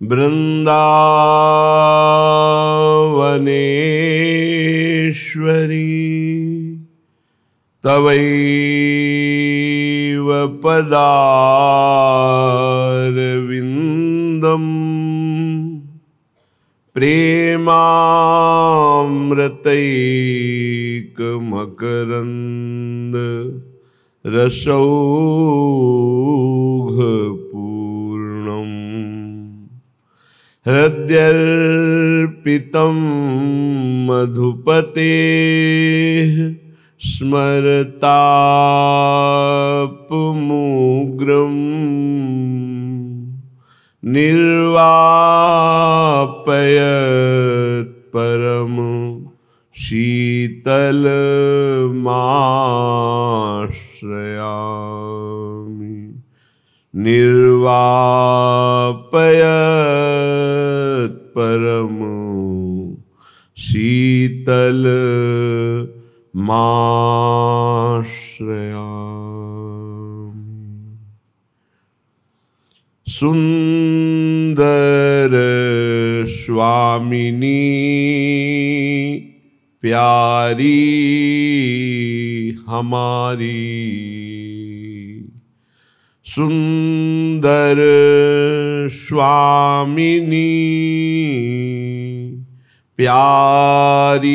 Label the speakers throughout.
Speaker 1: वृन्दावनेश्वरी तवैव पदारविन्दम् प्रेमामृतैकमकरन्द रसौघपूर्णम् हृद्यर्पितं मधुपतेः स्मरतापमुग्रम् निर्वापयत् परम शीतलमाश्रयामि। निर्वापयत् परम शीतल माश्रयामि। सुंदर स्वामिनी प्यारी हमारी सुंदर स्वामिनी प्यारी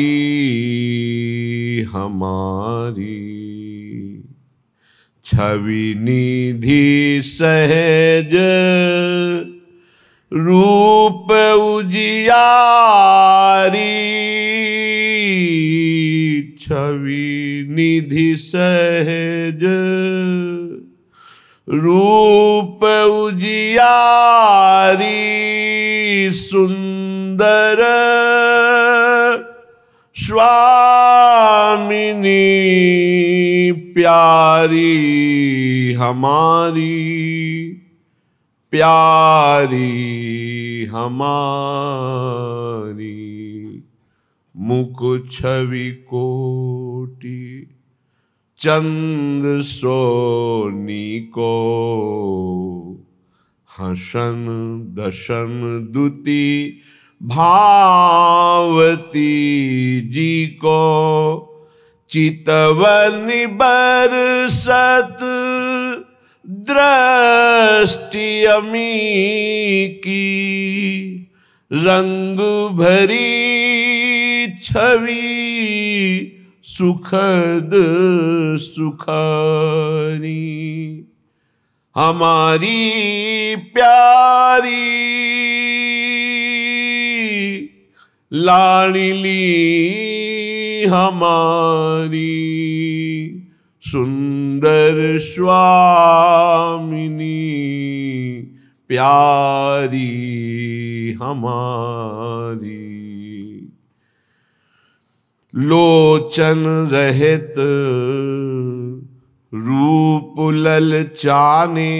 Speaker 1: हमारी। छवि निधि सहज रूप उजियारी। छवि निधि सहज रूप उजियारी सुंदर स्वामिनी प्यारी हमारी प्यारी हमारी मुख छवि कोटि चंद सोनी को हसन दशन दुति भावती जी को चितवन बरसत दृष्टि अमी की रंग भरी छवि सुखद सुखारी हमारी प्यारी लाडली हमारी सुंदर स्वामिनी प्यारी हमारी। लोचन रहित रूप ललचाने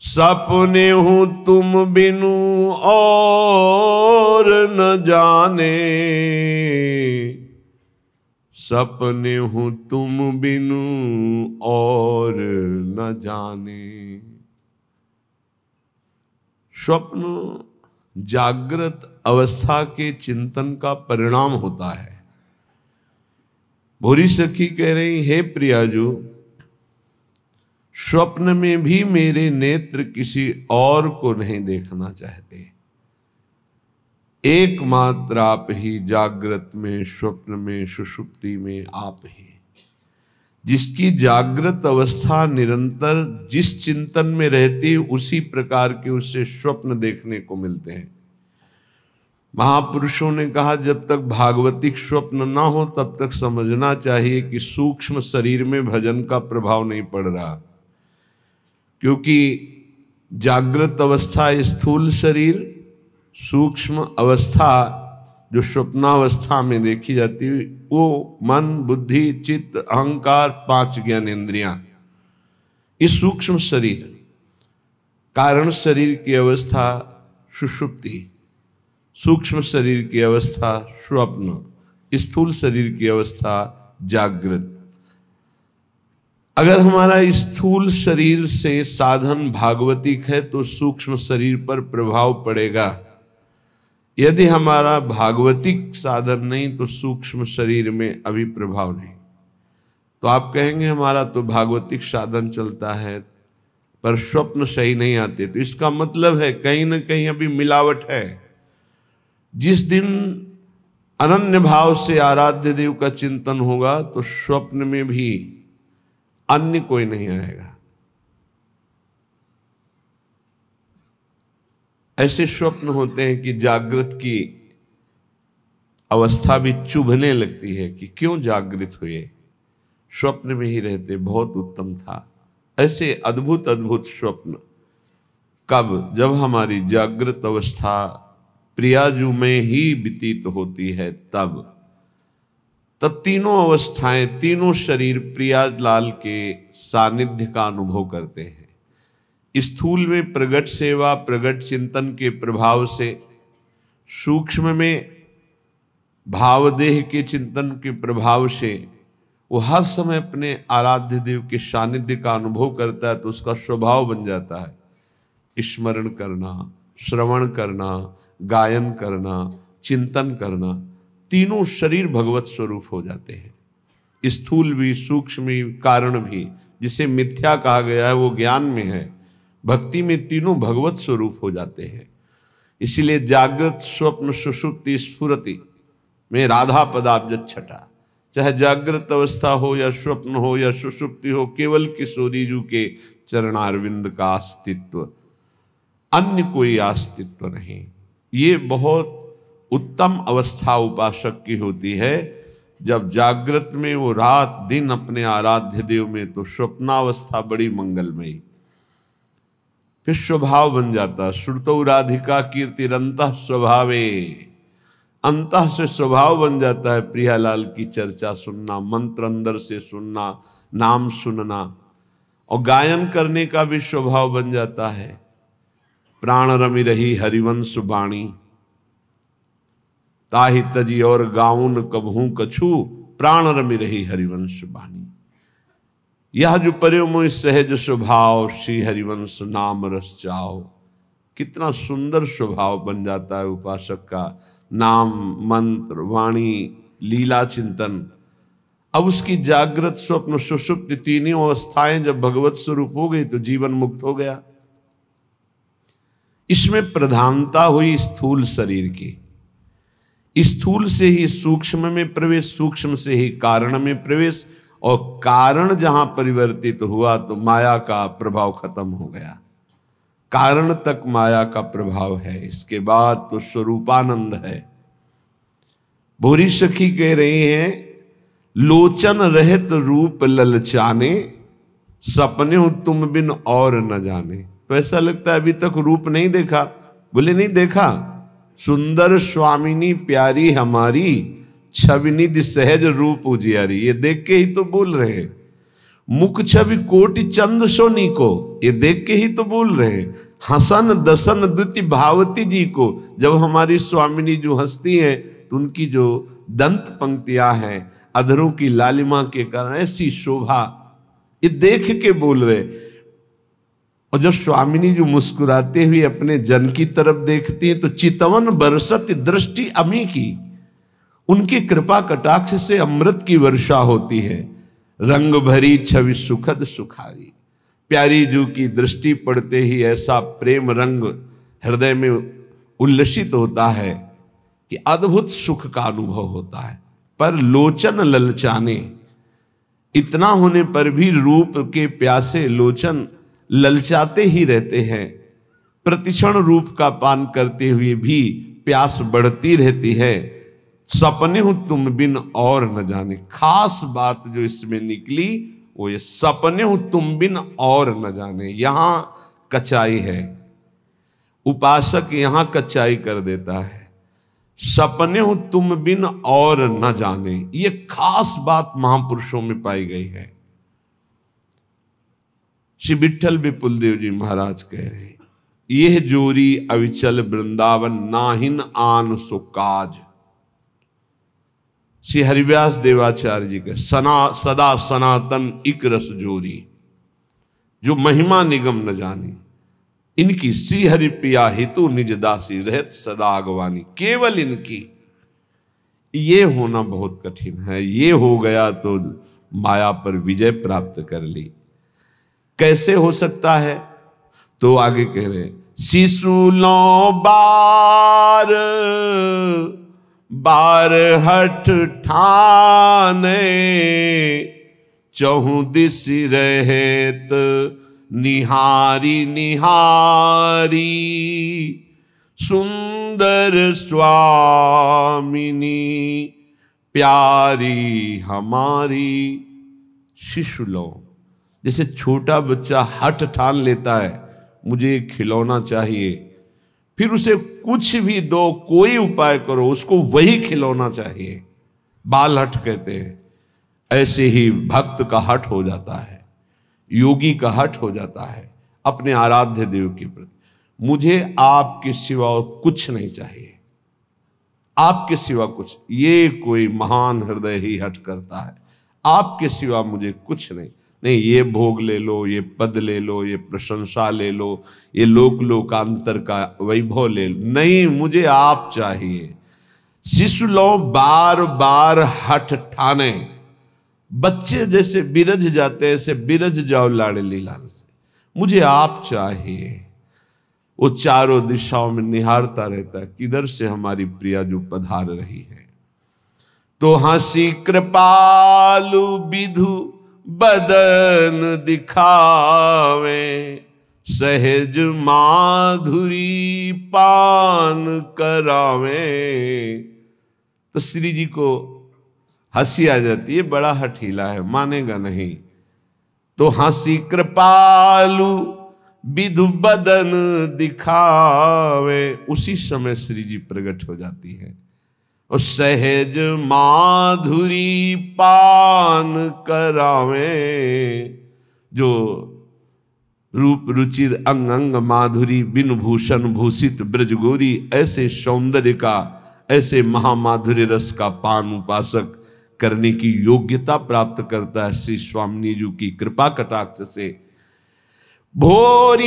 Speaker 1: सपने हूँ तुम बिनु और न जाने। सपने हूँ तुम बिनु और न जाने। स्वप्न जागृत अवस्था के चिंतन का परिणाम होता है। भूरी सखी कह रही, हे प्रियाजू, स्वप्न में भी मेरे नेत्र किसी और को नहीं देखना चाहते। एकमात्र आप ही जागृत में, स्वप्न में, सुषुप्ति में आप ही। जिसकी जागृत अवस्था निरंतर जिस चिंतन में रहती, उसी प्रकार के उससे स्वप्न देखने को मिलते हैं। महापुरुषों ने कहा, जब तक भागवतिक स्वप्न ना हो, तब तक समझना चाहिए कि सूक्ष्म शरीर में भजन का प्रभाव नहीं पड़ रहा। क्योंकि जागृत अवस्था स्थूल शरीर, सूक्ष्म अवस्था जो स्वप्नावस्था में देखी जाती है, वो मन, बुद्धि, चित्त, अहंकार, पाँच ज्ञान इंद्रियाँ इस सूक्ष्म शरीर, कारण शरीर की अवस्था सुषुप्ति। सूक्ष्म शरीर की अवस्था स्वप्न स्थूल शरीर की अवस्था जागृत। अगर हमारा स्थूल शरीर से साधन भागवतिक है तो सूक्ष्म शरीर पर प्रभाव पड़ेगा। यदि हमारा भागवतिक साधन नहीं तो सूक्ष्म शरीर में अभी प्रभाव नहीं। तो आप कहेंगे, हमारा तो भागवतिक साधन चलता है, पर स्वप्न सही नहीं आते। तो इसका मतलब है, कहीं ना कहीं अभी मिलावट है। जिस दिन अनन्य भाव से आराध्य देव का चिंतन होगा तो स्वप्न में भी अन्य कोई नहीं आएगा। ऐसे स्वप्न होते हैं कि जागृत की अवस्था भी चुभने लगती है कि क्यों जागृत हुए? स्वप्न में ही रहते, बहुत उत्तम था। ऐसे अद्भुत अद्भुत स्वप्न। कब? जब हमारी जागृत अवस्था प्रियाजू में ही व्यतीत होती है तब। तब तीनों अवस्थाएँ, तीनों शरीर प्रियालाल के सानिध्य का अनुभव करते हैं। स्थूल में प्रगट सेवा, प्रगट चिंतन के प्रभाव से, सूक्ष्म में भावदेह के चिंतन के प्रभाव से, वो हर समय अपने आराध्य देव के सानिध्य का अनुभव करता है तो उसका स्वभाव बन जाता है। स्मरण करना, श्रवण करना गायन करना, चिंतन करना, तीनों शरीर भगवत स्वरूप हो जाते हैं। स्थूल भी, सूक्ष्म भी, कारण भी, जिसे मिथ्या कहा गया है, वो ज्ञान में है। भक्ति में तीनों भगवत स्वरूप हो जाते हैं। इसीलिए जागृत, स्वप्न, सुषुप्ति, स्फुरति में राधा पदाब्ज छठा चाहे जागृत अवस्था हो या स्वप्न हो या सुषुप्ति हो, केवल किशोरी जू के चरणारविंद का अस्तित्व। अन्य कोई अस्तित्व नहीं। ये बहुत उत्तम अवस्था उपासक की होती है। जब जागृत में वो रात दिन अपने आराध्य देव में तो स्वप्नावस्था बड़ी मंगलमयी। फिर स्वभाव बन जाता, श्रुतो राधिका कीर्तिरंत स्वभावे। अंत से स्वभाव बन जाता है, प्रियालाल की चर्चा सुनना, मंत्र अंदर से सुनना, नाम सुनना, और गायन करने का भी स्वभाव बन जाता है। प्राण रमी रही हरिवंश बाणी। ताहि तजी और गाउन कबहू कछु, प्राण रमी रही हरिवंश बाणी। यह जो पर्यो सहज स्वभाव, श्री हरिवंश नाम रस चाओ कितना सुंदर स्वभाव बन जाता है उपासक का। नाम, मंत्र, वाणी, लीला, चिंतन। अब उसकी जागृत स्वप्न सुषुप्त तीनों अवस्थाएँ जब भगवत स्वरूप हो गई तो जीवन मुक्त हो गया। इसमें प्रधानता हुई स्थूल शरीर की। स्थूल से ही सूक्ष्म में प्रवेश, सूक्ष्म से ही कारण में प्रवेश, और कारण जहाँ परिवर्तित हुआ तो माया का प्रभाव खत्म हो गया। कारण तक माया का प्रभाव है, इसके बाद तो स्वरूपानंद है। भूरी सखी कह रही हैं, लोचन रहित रूप ललचाने, सपने हो तुम बिन और न जाने। तो ऐसा लगता है अभी तक रूप नहीं देखा। बोले, नहीं देखा? सुंदर स्वामिनी प्यारी हमारी छविनिधि सहज रूप उजियारी। ये देख के ही तो बोल रहे हैं। मुख छवि कोटि चंद सोनी को, ये देख के ही तो बोल रहे हैं। हसन दसन द्वितीय भावती जी को, जब हमारी स्वामिनी जो हंसती हैं तो उनकी जो दंत पंक्तियाँ हैं, अधरों की लालिमा के कारण ऐसी शोभा, ये देख के बोल रहे और जब स्वामिनी जो मुस्कुराते हुए अपने जन की तरफ़ देखती हैं तो चितवन बरसत दृष्टि अमी की। उनकी कृपा कटाक्ष से अमृत की वर्षा होती है। रंग भरी छवि सुखद सुखाई प्यारी जू की दृष्टि पड़ते ही ऐसा प्रेम रंग हृदय में उल्लसित होता है कि अद्भुत सुख का अनुभव होता है। पर लोचन ललचाने, इतना होने पर भी रूप के प्यासे लोचन ललचाते ही रहते हैं। प्रतिक्षण रूप का पान करते हुए भी प्यास बढ़ती रहती है। सपने हो तुम बिन और न जाने। खास बात जो इसमें निकली, वो ये सपने हो तुम बिन और न जाने। यहाँ कचाई है। उपासक यहाँ कचाई कर देता है। सपने हो तुम बिन और न जाने। ये खास बात महापुरुषों में पाई गई है। श्री विठल विपुल देव जी महाराज कह रहे यह जोरी अविचल वृंदावन नाहिन आन सुकाज। श्री हरिव्यास देवाचार्य जी के सना, सदा सनातन इक रस जोरी, जो महिमा निगम न जानी। इनकी श्री हरि प्रिया हेतु निज दासी रहत सदा आगवानी केवल इनकी। ये होना बहुत कठिन है। ये हो गया तो माया पर विजय प्राप्त कर ली। कैसे हो सकता है? तो आगे कह रहे शिशु लो बार बार हठ ठाने, चहु दिश रहेत, निहारी निहारी, सुंदर स्वामिनी, प्यारी हमारी, शिशु लो। जैसे छोटा बच्चा हट ठान लेता है, मुझे खिलौना चाहिए। फिर उसे कुछ भी दो, कोई उपाय करो, उसको वही खिलौना चाहिए। बाल हट कहते हैं। ऐसे ही भक्त का हट हो जाता है, योगी का हट हो जाता है, अपने आराध्य देव के प्रति। मुझे आपके सिवा और कुछ नहीं चाहिए। आपके सिवा कुछ। ये कोई महान हृदय ही हट करता है। आपके सिवा मुझे कुछ नहीं नहीं, ये भोग ले लो, ये पद ले लो, ये प्रशंसा ले लो, ये लोक लोकांतर का वैभव ले लो। नहीं, मुझे आप चाहिए। शिशु लो बार बार हट ठाने। बच्चे जैसे बिरज जाते हैं, ऐसे बिरज जाओ लाड़ली लाल से। मुझे आप चाहिए। वो चारों दिशाओं में निहारता रहता है, किधर से हमारी प्रिया जो पधार रही है। तो हँसी कृपालु विधु बदन दिखावे, सहज माधुरी पान करावे। तो श्री जी को हँसी आ जाती है, बड़ा हठीला है, मानेगा नहीं। तो हँसी कृपालु विधु बदन दिखावे, उसी समय श्री जी प्रकट हो जाती है। सहज माधुरी पान करावे, जो रूप रुचिर अंग अंग माधुरी बिन भूषण भूषित ब्रजगोरी, ऐसे सौंदर्य का, ऐसे महामाधुर्य रस का पान उपासक करने की योग्यता प्राप्त करता है श्री स्वामी जी की कृपा कटाक्ष से। भोरी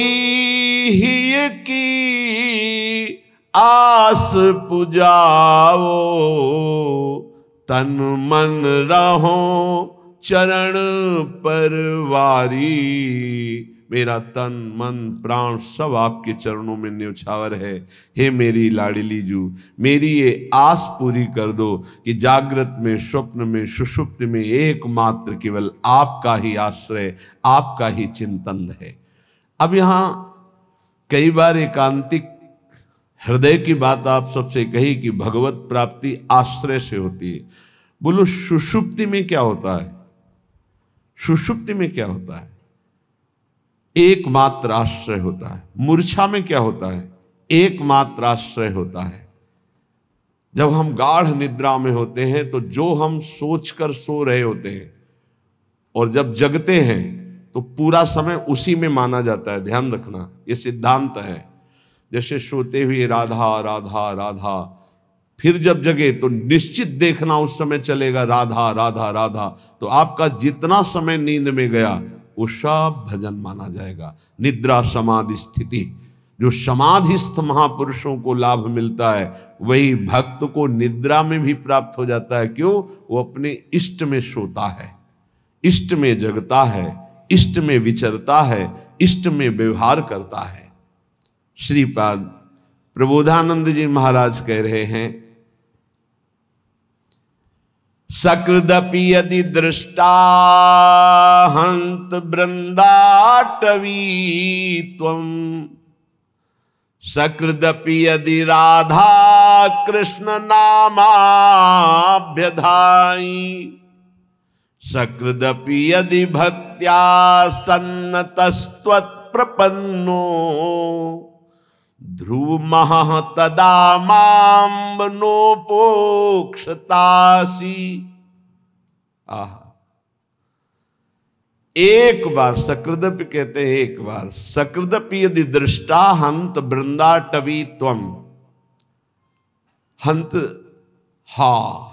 Speaker 1: ही की आस पुजाओ, तन मन रहो चरण परवारी मेरा तन, मन, प्राण सब आपके चरणों में न्यौछावर है। हे मेरी लाडली जू मेरी ये आस पूरी कर दो कि जागृत में, स्वप्न में सुषुप्त में एकमात्र केवल आपका ही आश्रय, आपका ही चिंतन है। अब यहाँ कई बार एकांतिक हृदय की बात आप सबसे कही कि भगवत प्राप्ति आश्रय से होती है। बोलो, सुषुप्ति में क्या होता है? सुषुप्ति में क्या होता है? एकमात्र आश्रय होता है। मूर्छा में क्या होता है? एकमात्र आश्रय होता है। जब हम गाढ़ निद्रा में होते हैं तो जो हम सोचकर सो रहे होते हैं, और जब जगते हैं तो पूरा समय उसी में माना जाता है। ध्यान रखना, ये सिद्धांत है। जैसे सोते हुए राधा राधा राधा। फिर जब जगे तो निश्चित देखना उस समय चलेगा, राधा राधा राधा। तो आपका जितना समय नींद में गया, वो सब भजन माना जाएगा। निद्रा समाधि स्थिति। जो समाधिस्थ महापुरुषों को लाभ मिलता है, वही भक्त को निद्रा में भी प्राप्त हो जाता है। क्यों? वो अपने इष्ट में सोता है। इष्ट में जगता है, इष्ट में विचरता है, इष्ट में व्यवहार करता है। श्रीपाद प्रबोधानंद जी महाराज कह रहे हैं सकृदपि यदि दृष्टा हंत वृंदाटवी तम सकृदपि यदि राधा कृष्ण नामाभ्यधाई सकृदपि यदि भक्त्या सन्नतस्त्वत्प्रपन्नो। ध्रुव मह तदा माम्बनोपोक्षतासी आह। एक बार सकृदपि कहते हैं, एक बार, सकृदपि यदि दृष्टा हंत वृंदा टवी तम हंत, हा।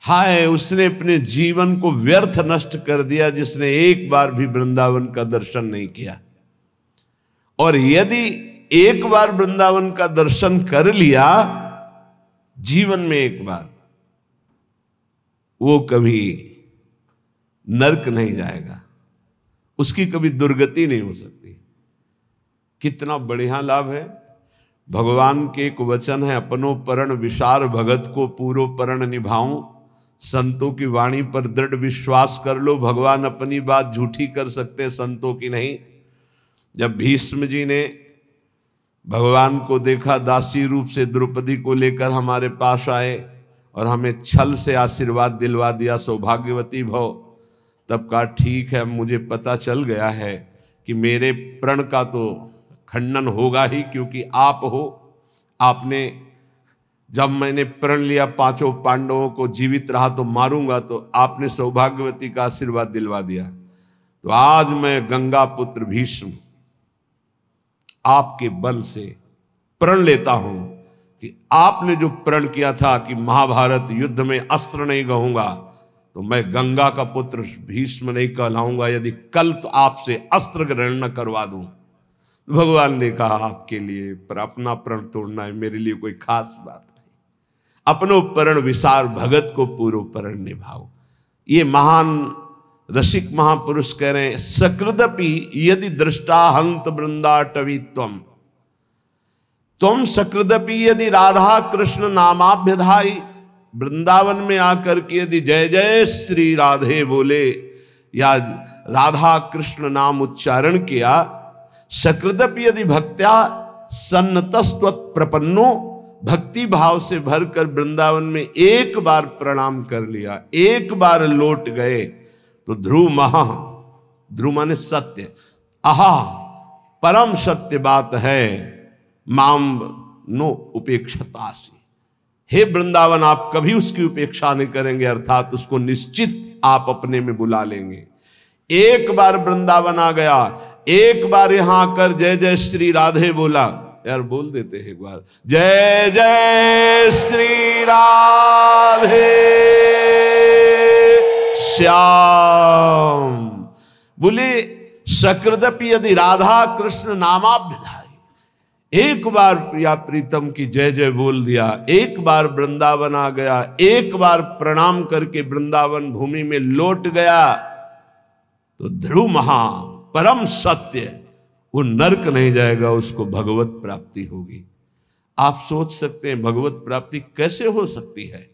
Speaker 1: हाय, उसने अपने जीवन को व्यर्थ नष्ट कर दिया, जिसने एक बार भी वृंदावन का दर्शन नहीं किया। और यदि एक बार वृंदावन का दर्शन कर लिया, जीवन में एक बार, वो कभी नरक नहीं जाएगा। उसकी कभी दुर्गति नहीं हो सकती। कितना बढ़िया लाभ है। भगवान के एक वचन है, अपनो परण विशार भगत को पूरो परण निभाऊं। संतों की वाणी पर दृढ़ विश्वास कर लो। भगवान अपनी बात झूठी कर सकते संतों की नहीं। जब भीष्म जी ने भगवान को देखा, दासी रूप से द्रौपदी को लेकर हमारे पास आए और हमें छल से आशीर्वाद दिलवा दिया, सौभाग्यवती भव। तब कहा, ठीक है, मुझे पता चल गया है कि मेरे प्रण का तो खंडन होगा ही, क्योंकि आप हो। आपने, जब मैंने प्रण लिया पाँचों पांडवों को जीवित रहा तो मारूँगा तो आपने सौभाग्यवती का आशीर्वाद दिलवा दिया। तो आज मैं गंगा पुत्र भीष्म आपके बल से प्रण लेता हूँ कि आपने जो प्रण किया था कि महाभारत युद्ध में अस्त्र नहीं कहूँगा तो मैं गंगा का पुत्र भीष्म नहीं कहलाऊँगा, यदि कल तो आपसे अस्त्र ग्रहण न करवा दूँ। भगवान ने कहा, आपके लिए पर अपना प्रण तोड़ना है, मेरे लिए कोई खास बात नहीं। अपनो प्रण विसार भगत को पूर्व प्रण निभाओ। ये महान रसिक महापुरुष कह रहे हैं सकृदपि यदि दृष्टा हंत वृंदा टवीत्वम तुम सकृदपि यदि राधा कृष्ण नामाभ्यधाई वृंदावन में आकर के यदि जय जय श्री राधे बोले, या राधा कृष्ण नाम उच्चारण किया सकृदप यदि भक्त्या सन्नतस्व प्रपन्नो, भक्ति भाव से भरकर वृंदावन में एक बार प्रणाम कर लिया, एक बार लौट गए तो ध्रुव महा ध्रुव माने सत्य। आहा, परम सत्य बात है, माम नो उपेक्षता से। हे वृंदावन, आप कभी उसकी उपेक्षा नहीं करेंगे, अर्थात उसको निश्चित आप अपने में बुला लेंगे। एक बार वृंदावन आ गया, एक बार यहाँ आकर जय जय श्री राधे बोला। यार, बोल देते हैं एक बार। जय जय श्री राधे। श्याम। बोले सकृदपि यदि राधा कृष्ण नामाभ्यधाई एक बार प्रिया प्रीतम की जय जय बोल दिया, एक बार वृंदावन आ गया, एक बार प्रणाम करके वृंदावन भूमि में लौट गया तो ध्रुव महा परम सत्य, वो नरक नहीं जाएगा, उसको भगवत प्राप्ति होगी। आप सोच सकते हैं, भगवत प्राप्ति कैसे हो सकती है?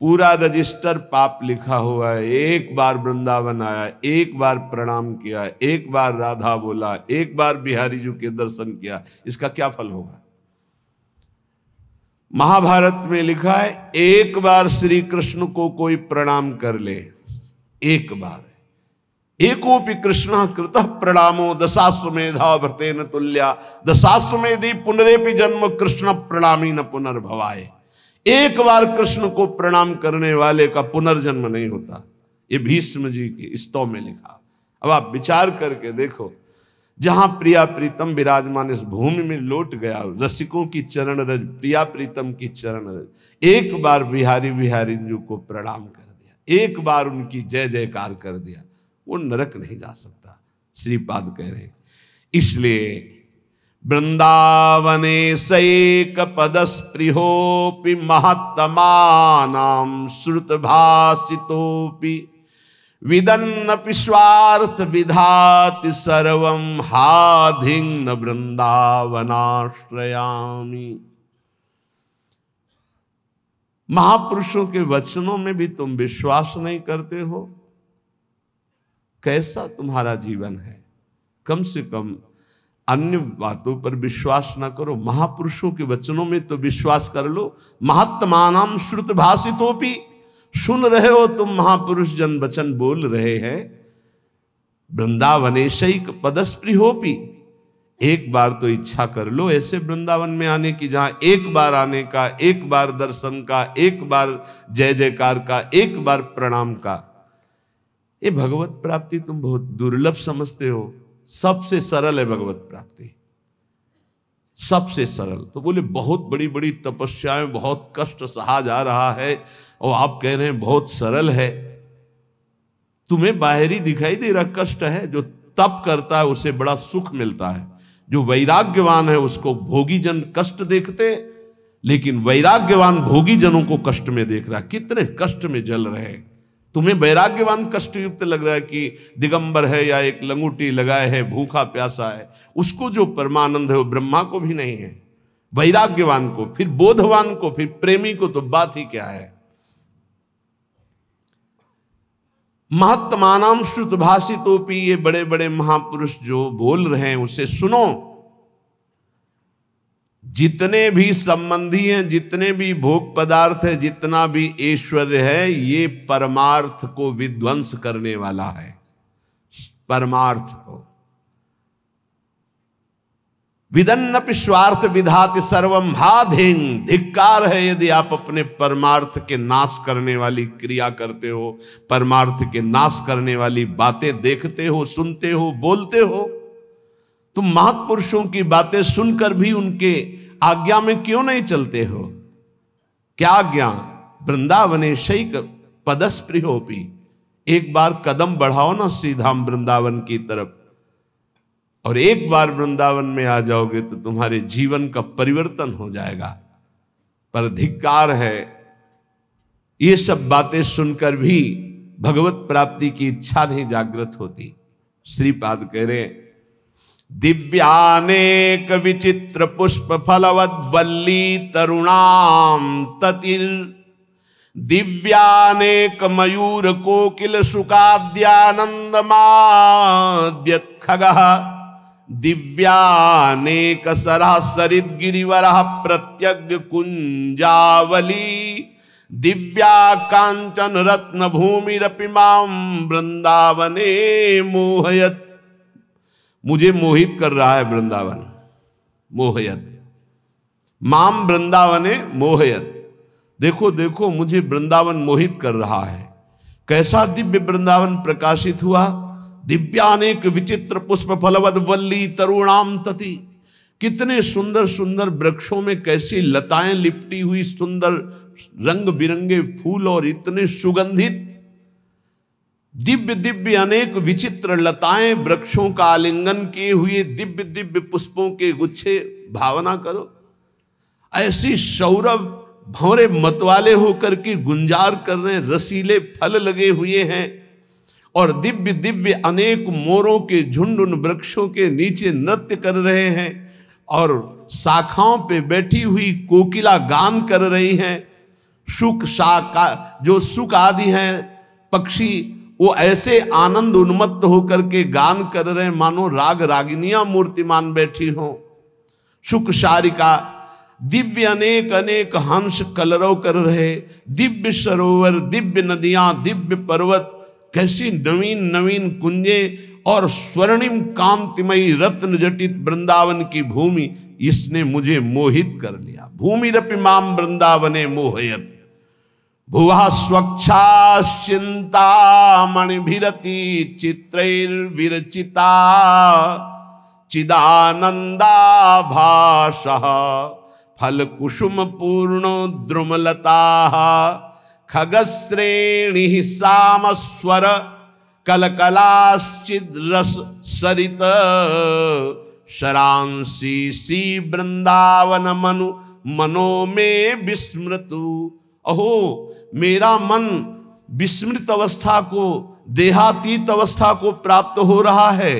Speaker 1: पूरा रजिस्टर पाप लिखा हुआ है। एक बार वृंदावन आया, एक बार प्रणाम किया, एक बार राधा बोला, एक बार बिहारी जी के दर्शन किया, इसका क्या फल होगा? महाभारत में लिखा है, एक बार श्री कृष्ण को कोई प्रणाम कर ले। एक बार। एकोपि कृष्ण कृत प्रणामो दशाश्वेधा व्रतेन तुल्या दशाश्वेदी पुनरेपि जन्म कृष्ण प्रणामी न पुनर्भवाए एक बार कृष्ण को प्रणाम करने वाले का पुनर्जन्म नहीं होता। ये भीष्म जी के स्तव में लिखा। अब आप विचार करके देखो, जहाँ प्रिया प्रीतम विराजमान इस भूमि में लौट गया, रसिकों की चरण रज, प्रिया प्रीतम की चरण रज, एक बार बिहारी बिहारी जी को प्रणाम कर दिया, एक बार उनकी जय जयकार कर दिया, वो नरक नहीं जा सकता, श्रीपाद कह रहे इसलिए वृंदावने सैक पदस्पृहोपि महत्तमानाम श्रुत भाषितोपि विदन्नपि स्वार्थ विधाति सर्वम हाधिंग वृंदावनाश्रयामी महापुरुषों के वचनों में भी तुम विश्वास नहीं करते हो। कैसा तुम्हारा जीवन है? कम से कम अन्य बातों पर विश्वास ना करो। महापुरुषों के वचनों में तो विश्वास कर लो। महात्मा महात्मानाम श्रुत भाषितोपि। सुन रहे हो तुम महापुरुष जन वचन बोल रहे हैं। वृंदावनेशक पदस्प्रियोपी एक बार तो इच्छा कर लो ऐसे वृंदावन में आने की, जहाँ एक बार आने का, एक बार दर्शन का, एक बार जय जयकार का, एक बार प्रणाम का। ये भगवत प्राप्ति तुम बहुत दुर्लभ समझते हो। सबसे सरल है भगवत प्राप्ति। सबसे सरल। तो बोले, बहुत बड़ी बड़ी तपस्याएँ, बहुत कष्ट सहा जा रहा है, और आप कह रहे हैं बहुत सरल है। तुम्हें बाहरी दिखाई दे रहा कष्ट है, जो तप करता है, उसे बड़ा सुख मिलता है। जो वैराग्यवान है, उसको भोगी जन कष्ट देखते लेकिन वैराग्यवान भोगी जनों को कष्ट में देख रहा कितने कष्ट में जल रहे हैं। तुम्हें वैराग्यवान कष्ट युक्त लग रहा है कि दिगंबर है या एक लंगूटी लगाए है, भूखा प्यासा है, उसको जो परमानंद है वो ब्रह्मा को भी नहीं है। वैराग्यवान को, फिर बोधवान को, फिर प्रेमी को तो बात ही क्या है? महत्मानाम श्रुत भाषितोपी ये बड़े बड़े महापुरुष जो बोल रहे हैं, उसे सुनो। जितने भी संबंधी हैं, जितने भी भोग पदार्थ है, जितना भी ऐश्वर्य है, ये परमार्थ को विध्वंस करने वाला है। परमार्थ को। विदन्नपि स्वार्थ विधात सर्वम हाधिंग धिक्कार है यदि आप अपने परमार्थ के नाश करने वाली क्रिया करते हो, परमार्थ के नाश करने वाली बातें देखते हो, सुनते हो, बोलते हो तुम महापुरुषों की बातें सुनकर भी उनके आज्ञा में क्यों नहीं चलते हो? क्या आज्ञा वृंदावने शैक पदस्प्रियोपी एक बार कदम बढ़ाओ ना सीधा वृंदावन की तरफ़। और एक बार वृंदावन में आ जाओगे तो तुम्हारे जीवन का परिवर्तन हो जाएगा। पर धिक्कार है। ये सब बातें सुनकर भी भगवत प्राप्ति की इच्छा नहीं जागृत होती। श्रीपाद कह रहे दिव्यानेक विचित्र पुष्प फलवत वल्ली तरुणाम ततिर। दिव्यानेक मयूर कोकिल सुखाद्यानंद माद्यत खगः। दिव्यानेक सरा सरित गिरिवर प्रत्यग्र कुंजावली। दिव्या कांचन रत्न भूमि रपिमाम वृंदावने मोहयत। मुझे मोहित कर रहा है वृंदावन। मोहयत माम वृंदावने मोहयत देखो देखो, मुझे वृंदावन मोहित कर रहा है। कैसा दिव्य वृंदावन प्रकाशित हुआ? दिव्यानेक विचित्र पुष्प फलवद वल्ली तरुणाम तति। कितने सुंदर सुंदर वृक्षों में कैसी लताएँ लिपटी हुई सुंदर रंग बिरंगे फूल और इतने सुगंधित दिव्य दिव्य अनेक विचित्र लताएँ वृक्षों का आलिंगन किए हुए दिव्य दिव्य पुष्पों के गुच्छे, भावना करो। ऐसी सौरभ भौरे मतवाले होकर के गुंजार कर रहे रसीले फल लगे हुए हैं और दिव्य दिव्य अनेक मोरों के झुंड उन वृक्षों के नीचे नृत्य कर रहे हैं और शाखाओं पे बैठी हुई कोकिला गान कर रही हैं। सुख शाखा, जो सुख आदि हैं, पक्षी वो ऐसे आनंद उन्मत्त होकर के गान कर रहे मानो राग रागिनियाँ मूर्तिमान बैठी हो। सुख शारिका दिव्य अनेक अनेक हंस कलरव कर रहे, दिव्य सरोवर, दिव्य नदियाँ, दिव्य पर्वत, कैसी नवीन नवीन कुंजे और स्वर्णिम कांतिमयी रत्न जटित वृंदावन की भूमि इसने मुझे मोहित कर लिया। भूमि रपिमाम वृंदावने मोहयत। भुवा स्वच्छाश्चिंता मणिभिरति चित्रैर्विरचिता चिदानंदा भाष फल कुसुम पूर्ण द्रुमलता खगश्रेणी सामस्वर कलकलाश्चिद्रस सरित शरांसी सी वृंदावन मनु मनो में विस्मृतु। अहो मेरा मन विस्मृत अवस्था को, देहातीत अवस्था को प्राप्त हो रहा है।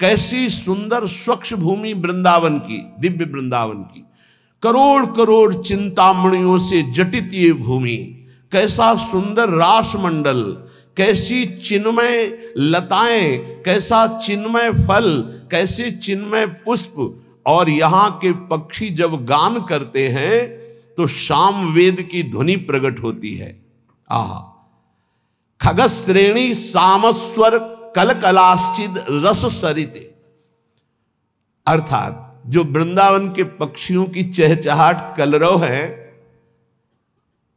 Speaker 1: कैसी सुंदर स्वच्छ भूमि वृंदावन की, दिव्य वृंदावन की। करोड़ करोड़ चिंतामणियों से जटित ये भूमि, कैसा सुंदर रासमंडल, कैसी चिन्मय लताएँ, कैसा चिन्मय फल, कैसे चिन्मय पुष्प, और यहाँ के पक्षी जब गान करते हैं तो शाम वेद की ध्वनि प्रकट होती है। आह। खगश्रेणी सामस्वर कलकलाश्चिद रस सरित। अर्थात, जो वृंदावन के पक्षियों की चहचहाट कलरव है,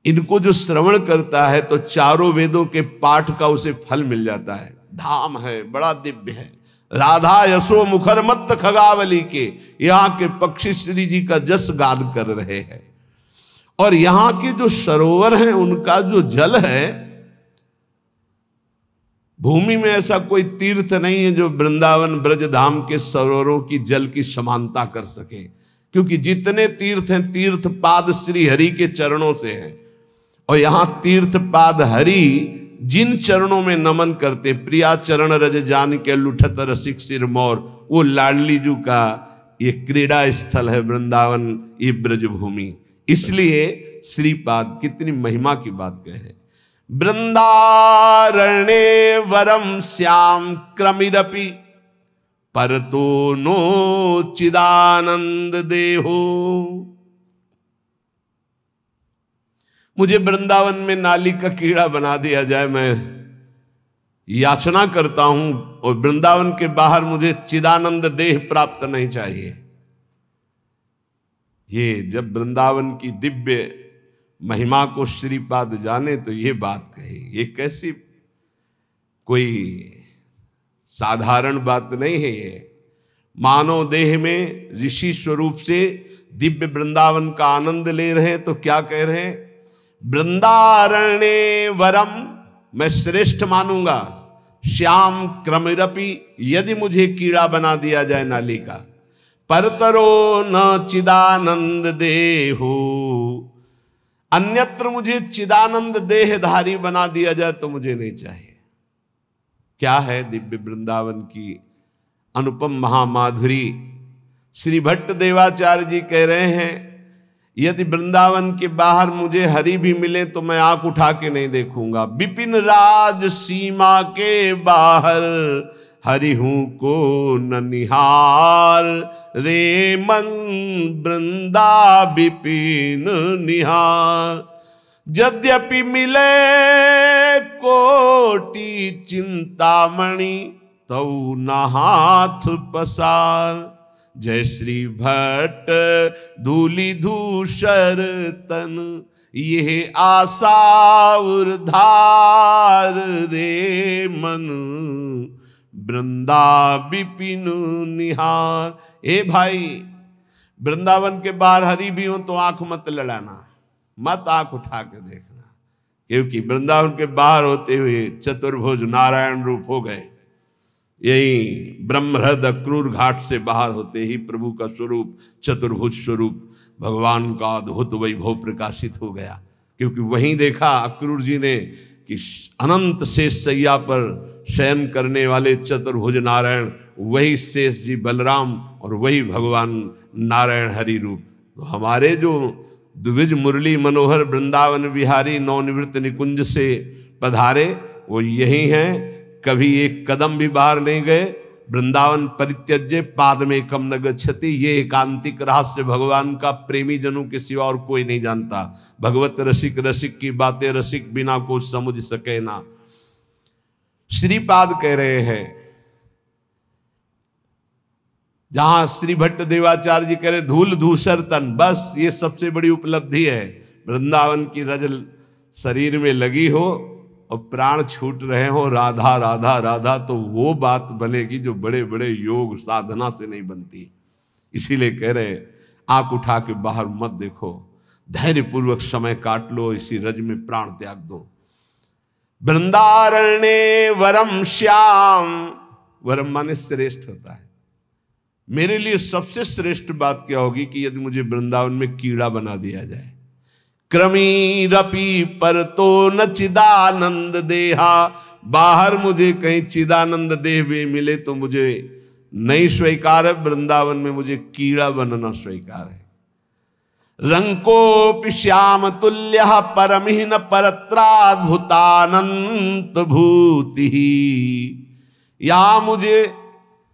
Speaker 1: इनको जो श्रवण करता है तो चारों वेदों के पाठ का उसे फल मिल जाता है। धाम है, बड़ा दिव्य है। राधा यशो मुखर मत खगावली के, यहाँ के पक्षी श्री जी का जस गान कर रहे हैं। और यहाँ के जो सरोवर हैं, उनका जो जल है, भूमि में ऐसा कोई तीर्थ नहीं है जो वृंदावन ब्रज धाम के सरोवरों की जल की समानता कर सके। क्योंकि जितने तीर्थ हैं तीर्थ पाद श्री हरि के चरणों से हैं। और यहाँ तीर्थ पाद हरि, जिन चरणों में नमन करते, प्रिया चरण रज जान के लुठत रसिक सिर मोर, वो लाडली जू का ये क्रीड़ा स्थल है वृंदावन, ये ब्रज भूमि इसलिए श्रीपाद कितनी महिमा की बात कहे वृंदारण्य वरम श्याम क्रमिरपि पर तो नो चिदानंद देहो मुझे वृंदावन में नाली का कीड़ा बना दिया जाए, मैं याचना करता हूँ और वृंदावन के बाहर मुझे चिदानंद देह प्राप्त नहीं चाहिए। ये जब वृंदावन की दिव्य महिमा को श्रीपाद जाने तो ये बात कही, ये कैसी कोई साधारण बात नहीं है ये। मानव देह में ऋषि स्वरूप से दिव्य वृंदावन का आनंद ले रहे हैं तो क्या कह रहे हैं? वृंदारण्य वरम, मैं श्रेष्ठ मानूँगा, श्याम क्रमरपि, यदि मुझे कीड़ा बना दिया जाए नाली का। परतरो न चिदानंद देहो। अन्यत्र मुझे चिदानंद देहधारी बना दिया जाए तो मुझे नहीं चाहिए। क्या है दिव्य वृंदावन की अनुपम महामाधुरी? श्री भट्ट देवाचार्य जी कह रहे हैं, यदि वृंदावन के बाहर मुझे हरि भी मिले तो मैं आँख उठा के नहीं देखूँगा। विपिन राज सीमा के बाहर हरि हूँ को न निहार, रे मन वृंदा विपिन निहार। यद्यपि मिले कोटि चिंतामणि तो न हाथ पसार। जय श्री भट्ट धूली धूषर तन, यह आशा धार रे मन। वृंदा विपिन निहार। ए भाई, वृंदावन के बाहर हरी भी हो तो आँख मत लड़ाना, मत आँख उठा के देखना, क्योंकि वृंदावन के बाहर होते हुए चतुर्भुज नारायण रूप हो गए। यही ब्रह्महृद क्रूर घाट से बाहर होते ही प्रभु का स्वरूप, चतुर्भुज स्वरूप, भगवान का अद्भुत वैभव प्रकाशित हो गया। क्योंकि वहीं देखा अक्रूर जी ने कि अनंत शेष सैया पर शयन करने वाले चतुर्भुज नारायण वही शेष जी बलराम और वही भगवान नारायण हरि रूप तो हमारे जो द्विज मुरली मनोहर वृंदावन बिहारी नवनिवृत्त निकुंज से पधारे, वो यही हैं। कभी एक कदम भी बाहर नहीं गए। वृंदावन परित्यज्य, पाद में कम न गति ये एकांतिक रहस्य भगवान का प्रेमी जनों के सिवा और कोई नहीं जानता। भगवत रसिक रसिक की बातें रसिक बिना को समझ सके ना। श्रीपाद कह रहे हैं। जहाँ श्री भट्ट देवाचार्य जी कह रहे, धूल धूसर तन, बस ये सबसे बड़ी उपलब्धि है। वृंदावन की रजल शरीर में लगी हो और प्राण छूट रहे हो, राधा राधा राधा तो वो बात बनेगी जो बड़े बड़े योग साधना से नहीं बनती। इसीलिए कह रहे आँख उठा के बाहर मत देखो। धैर्य पूर्वक समय काट लो, इसी रज में प्राण त्याग दो। वृंदारण्य वरम श्याम। वरम माने श्रेष्ठ होता है। मेरे लिए सबसे श्रेष्ठ बात क्या होगी कि यदि मुझे वृंदावन में कीड़ा बना दिया जाए। क्रमीरपी पर तो न चिदानंद देहा। बाहर मुझे कहीं चिदानंद देह भी मिले तो मुझे नहीं स्वीकार है। वृंदावन में मुझे कीड़ा बनना स्वीकार है। रंको श्याम तुल्य परम ही न परत्राद्भुतानंत भूति यहाँ मुझे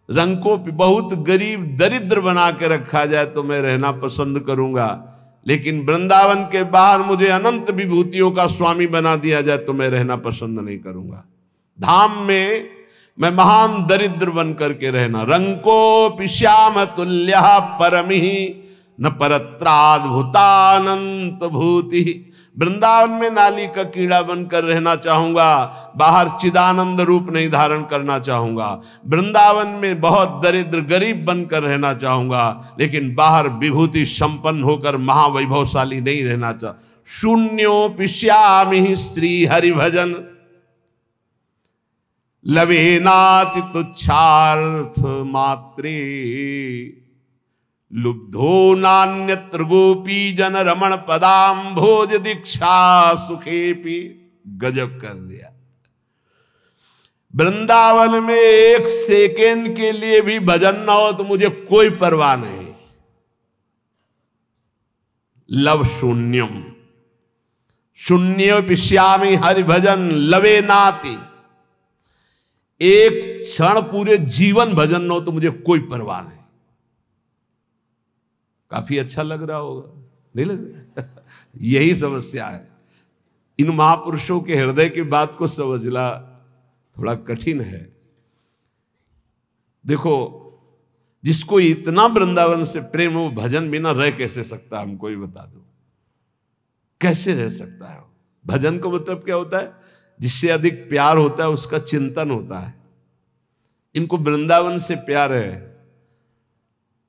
Speaker 1: रंको बहुत गरीब, दरिद्र बना के रखा जाए तो मैं रहना पसंद करूँगा। लेकिन वृंदावन के बाहर मुझे अनंत विभूतियों का स्वामी बना दिया जाए तो मैं रहना पसंद नहीं करूँगा। धाम में मैं महान दरिद्र बन करके रहना। रंको पिश्याम तुल्य परमी न परत्राद्भुतानंत भूति वृंदावन में नाली का कीड़ा बनकर रहना चाहूँगा, बाहर चिदानंद रूप नहीं धारण करना चाहूँगा। वृंदावन में बहुत दरिद्र गरीब बनकर रहना चाहूँगा, लेकिन बाहर विभूति संपन्न होकर महावैभवशाली नहीं रहना चाह शून्यो पिश्यामी श्री हरि भजन लवेनाति तुच्छार्थ मात्रे। लुब्धो नान्यत्र गोपी जन रमण पदाम भोज दीक्षा सुखेपी गजब कर दिया। वृंदावन में एक सेकेंड के लिए भी भजन ना हो तो मुझे कोई परवाह नहीं। लव शून्यम। शून्य पिश्यामी हरि भजन लवे नाती। एक क्षण पूरे जीवन भजन न हो तो मुझे कोई परवाह नहीं। काफ़ी अच्छा लग रहा होगा। नहीं लग रहा? यही समस्या है। इन महापुरुषों के हृदय की बात को समझना थोड़ा कठिन है। देखो, जिसको इतना वृंदावन से प्रेम वो भजन बिना रह कैसे सकता है? हमको ही बता दो। कैसे रह सकता है? भजन का मतलब क्या होता है? जिससे अधिक प्यार होता है, उसका चिंतन होता है। इनको वृंदावन से प्यार है।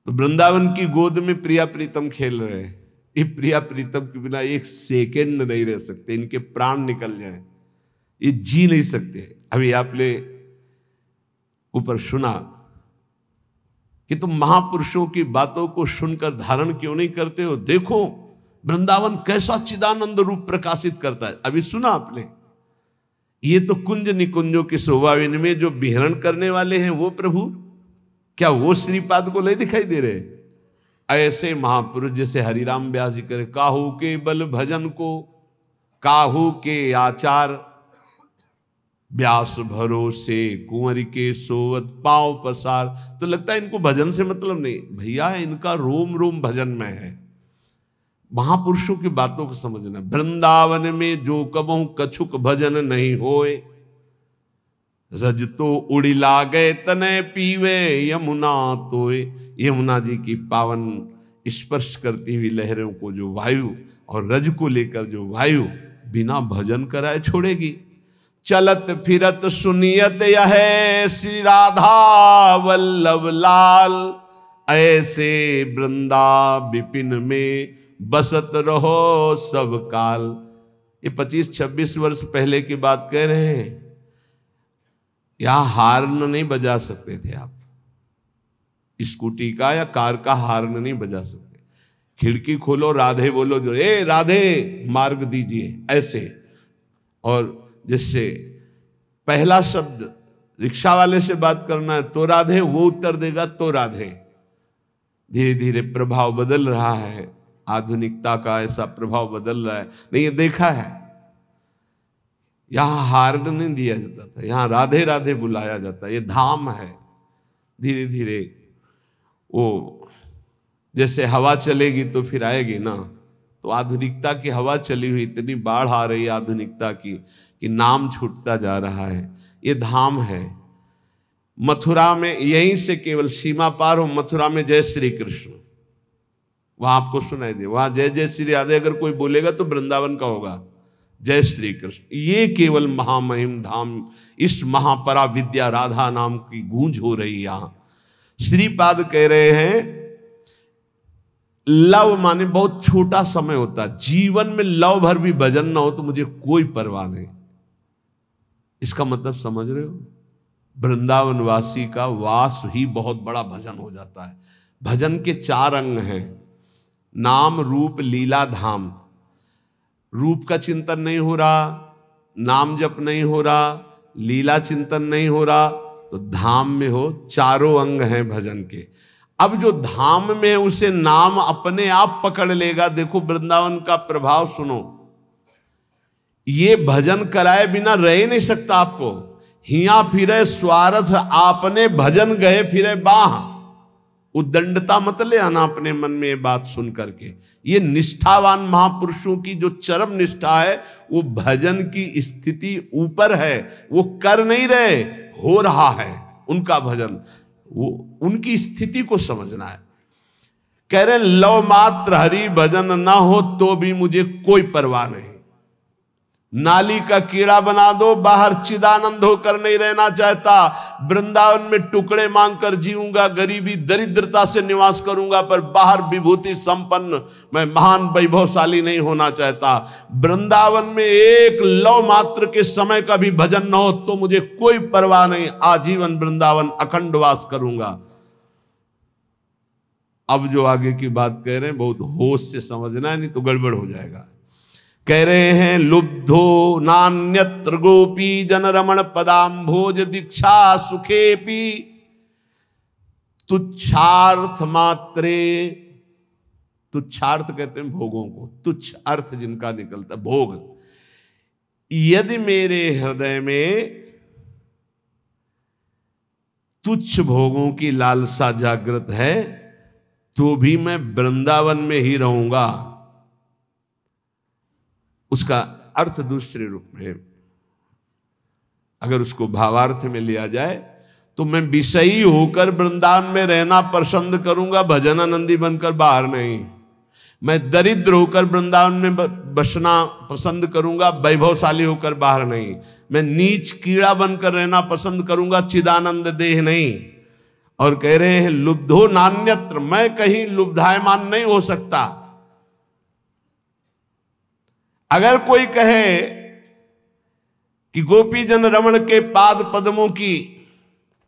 Speaker 1: तो वृंदावन की गोद में प्रिया प्रीतम खेल रहे हैं। ये प्रिया प्रीतम के बिना एक सेकेंड नहीं रह सकते, इनके प्राण निकल जाए। ये जी नहीं सकते। अभी आपने ऊपर सुना कि तुम महापुरुषों की बातों को सुनकर धारण क्यों नहीं करते हो? देखो, वृंदावन कैसा चिदानंद रूप प्रकाशित करता है। अभी सुना आपने? ये तो कुंज निकुंजों की शोभा में जो विहरण करने वाले हैं वो प्रभु। क्या वो श्रीपाद को नहीं दिखाई दे रहे? ऐसे महापुरुष जैसे हरिराम व्यास जी करे, काहू के बल भजन को, काहू के आचार। व्यास भरोसे, कुंवर के सोवत, पाव पसार। तो लगता है इनको भजन से मतलब नहीं। भैया, इनका रोम रोम भजन में है। महापुरुषों की बातों को समझना। वृंदावन में जो कबहू कछुक भजन नहीं होए। रज तो उड़ी ला गए तने पीवे, यमुना तो यमुना जी की पावन स्पर्श करती हुई लहरों को जो वायु और रज को लेकर जो वायु बिना भजन कराए छोड़ेगी। चलत फिरत सुनियत यह श्री राधा वल्लभ लाल। ऐसे वृंदा विपिन में बसत रहो सब काल। ये पच्चीस छब्बीस वर्ष पहले की बात कह रहे हैं। यहाँ हार्न नहीं बजा सकते थे आप। स्कूटी का या कार का हार्न नहीं बजा सकते। खिड़की खोलो, राधे बोलो, जो, ए, राधे, मार्ग दीजिए। ऐसे। और जिससे पहला शब्द रिक्शा वाले से बात करना है तो राधे, वो उत्तर देगा तो राधे। धीरे धीरे प्रभाव बदल रहा है। आधुनिकता का ऐसा प्रभाव बदल रहा है। नहीं, ये देखा है। यहाँ हार्ड नहीं दिया जाता था, यहाँ राधे राधे बुलाया जाता, ये धाम है। धीरे धीरे वो जैसे हवा चलेगी तो फिर आएगी ना तो आधुनिकता की हवा चली हुई, इतनी बाढ़ आ रही है आधुनिकता की कि नाम छूटता जा रहा है। ये धाम है। मथुरा में यहीं से केवल सीमा पार हो, मथुरा में जय श्री कृष्ण। वहाँ आपको सुनाई दे, वहाँ जय जय श्री राधे, अगर कोई बोलेगा तो वृंदावन का होगा। जय श्री कृष्ण ये केवल महामहिम धाम, इस महापरा विद्या राधा नाम की गूंज हो रही यहाँ। श्रीपाद कह रहे हैं, लव माने बहुत छोटा समय होता है। जीवन में लव भर भी भजन ना हो तो मुझे कोई परवाह नहीं। इसका मतलब समझ रहे हो? वृंदावन वासी का वास ही बहुत बड़ा भजन हो जाता है। भजन के चार अंग हैं, नाम, रूप, लीला, धाम। रूप का चिंतन नहीं हो रहा, नाम जप नहीं हो रहा, लीला चिंतन नहीं हो रहा तो धाम में हो, चारों अंग हैं भजन के। अब जो धाम में उसे नाम अपने आप पकड़ लेगा, देखो वृंदावन का प्रभाव सुनो। ये भजन कराए बिना रह नहीं सकता आपको। हिया फिरे स्वार्थ, आपने भजन गए फिरे बाह। उदंडता मत ले आना अपने मन में ये बात सुन करके। ये निष्ठावान महापुरुषों की जो चरम निष्ठा है, वो भजन की स्थिति ऊपर है, वो कर नहीं रहे, हो रहा है, उनका भजन। वो, उनकी स्थिति को समझना है। कह रहे लव मात्र हरि, भजन ना हो तो भी मुझे कोई परवाह नहीं। नाली का कीड़ा बना दो, बाहर चिदानंद होकर नहीं रहना चाहता वृंदावन में टुकड़े मांगकर जीऊँगा, गरीबी, दरिद्रता से निवास करूँगा, पर बाहर विभूति संपन्न मैं महान वैभवशाली नहीं होना चाहता। वृंदावन में एक लव मात्र के समय का भी भजन न हो तो मुझे कोई परवाह नहीं। आजीवन वृंदावन अखंड वास करूँगा। अब जो आगे की बात कह रहे हैं, बहुत होश से समझना है, नहीं तो गड़बड़ हो जाएगा। कह रहे हैं, लुब्धो नान्यत्र गोपी जन रमण पदाम भोज दीक्षा सुखेपी। तुच्छार्थ मात्रे, तुच्छार्थ कहते हैं भोगों को, तुच्छ अर्थ जिनका निकलता भोग। यदि मेरे हृदय में तुच्छ भोगों की लालसा जागृत है तो भी मैं वृंदावन में ही रहूँगा। उसका अर्थ दूसरे रूप में अगर उसको भावार्थ में लिया जाए तो मैं विषयी होकर वृंदावन में रहना पसंद करूँगा, भजनानंदी बनकर बाहर नहीं। मैं दरिद्र होकर वृंदावन में बसना पसंद करूँगा, वैभवशाली होकर बाहर नहीं। मैं नीच कीड़ा बनकर रहना पसंद करूँगा, चिदानंद देह नहीं। और कह रहे हैं, लुब्धो नान्यत्र, मैं कहीं लुब्धायमान नहीं हो सकता। अगर कोई कहे कि गोपी जन रमण के पाद पद्मों की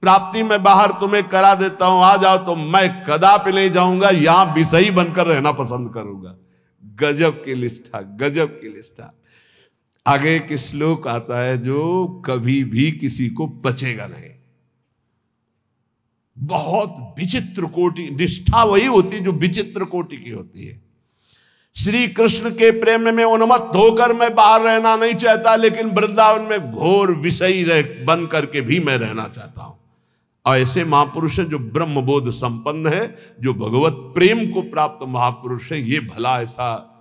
Speaker 1: प्राप्ति में बाहर तुम्हें करा देता हूँ, आ जाओ तो मैं कदापि नहीं जाऊँगा, यहाँ विषयी बनकर रहना पसंद करूँगा। गजब की लिस्टा गजब की लिस्टा आगे एक श्लोक आता है जो कभी भी किसी को बचेगा नहीं। बहुत विचित्र कोटि, निष्ठा वही होती है जो विचित्र कोटि की होती है। श्री कृष्ण के प्रेम में उन्मत्त होकर मैं बाहर रहना नहीं चाहता, लेकिन वृंदावन में घोर विषयी रह, बन करके भी मैं रहना चाहता हूँ। और ऐसे महापुरुष जो ब्रह्म बोध संपन्न है, जो भगवत प्रेम को प्राप्त महापुरुष है, ये भला ऐसा,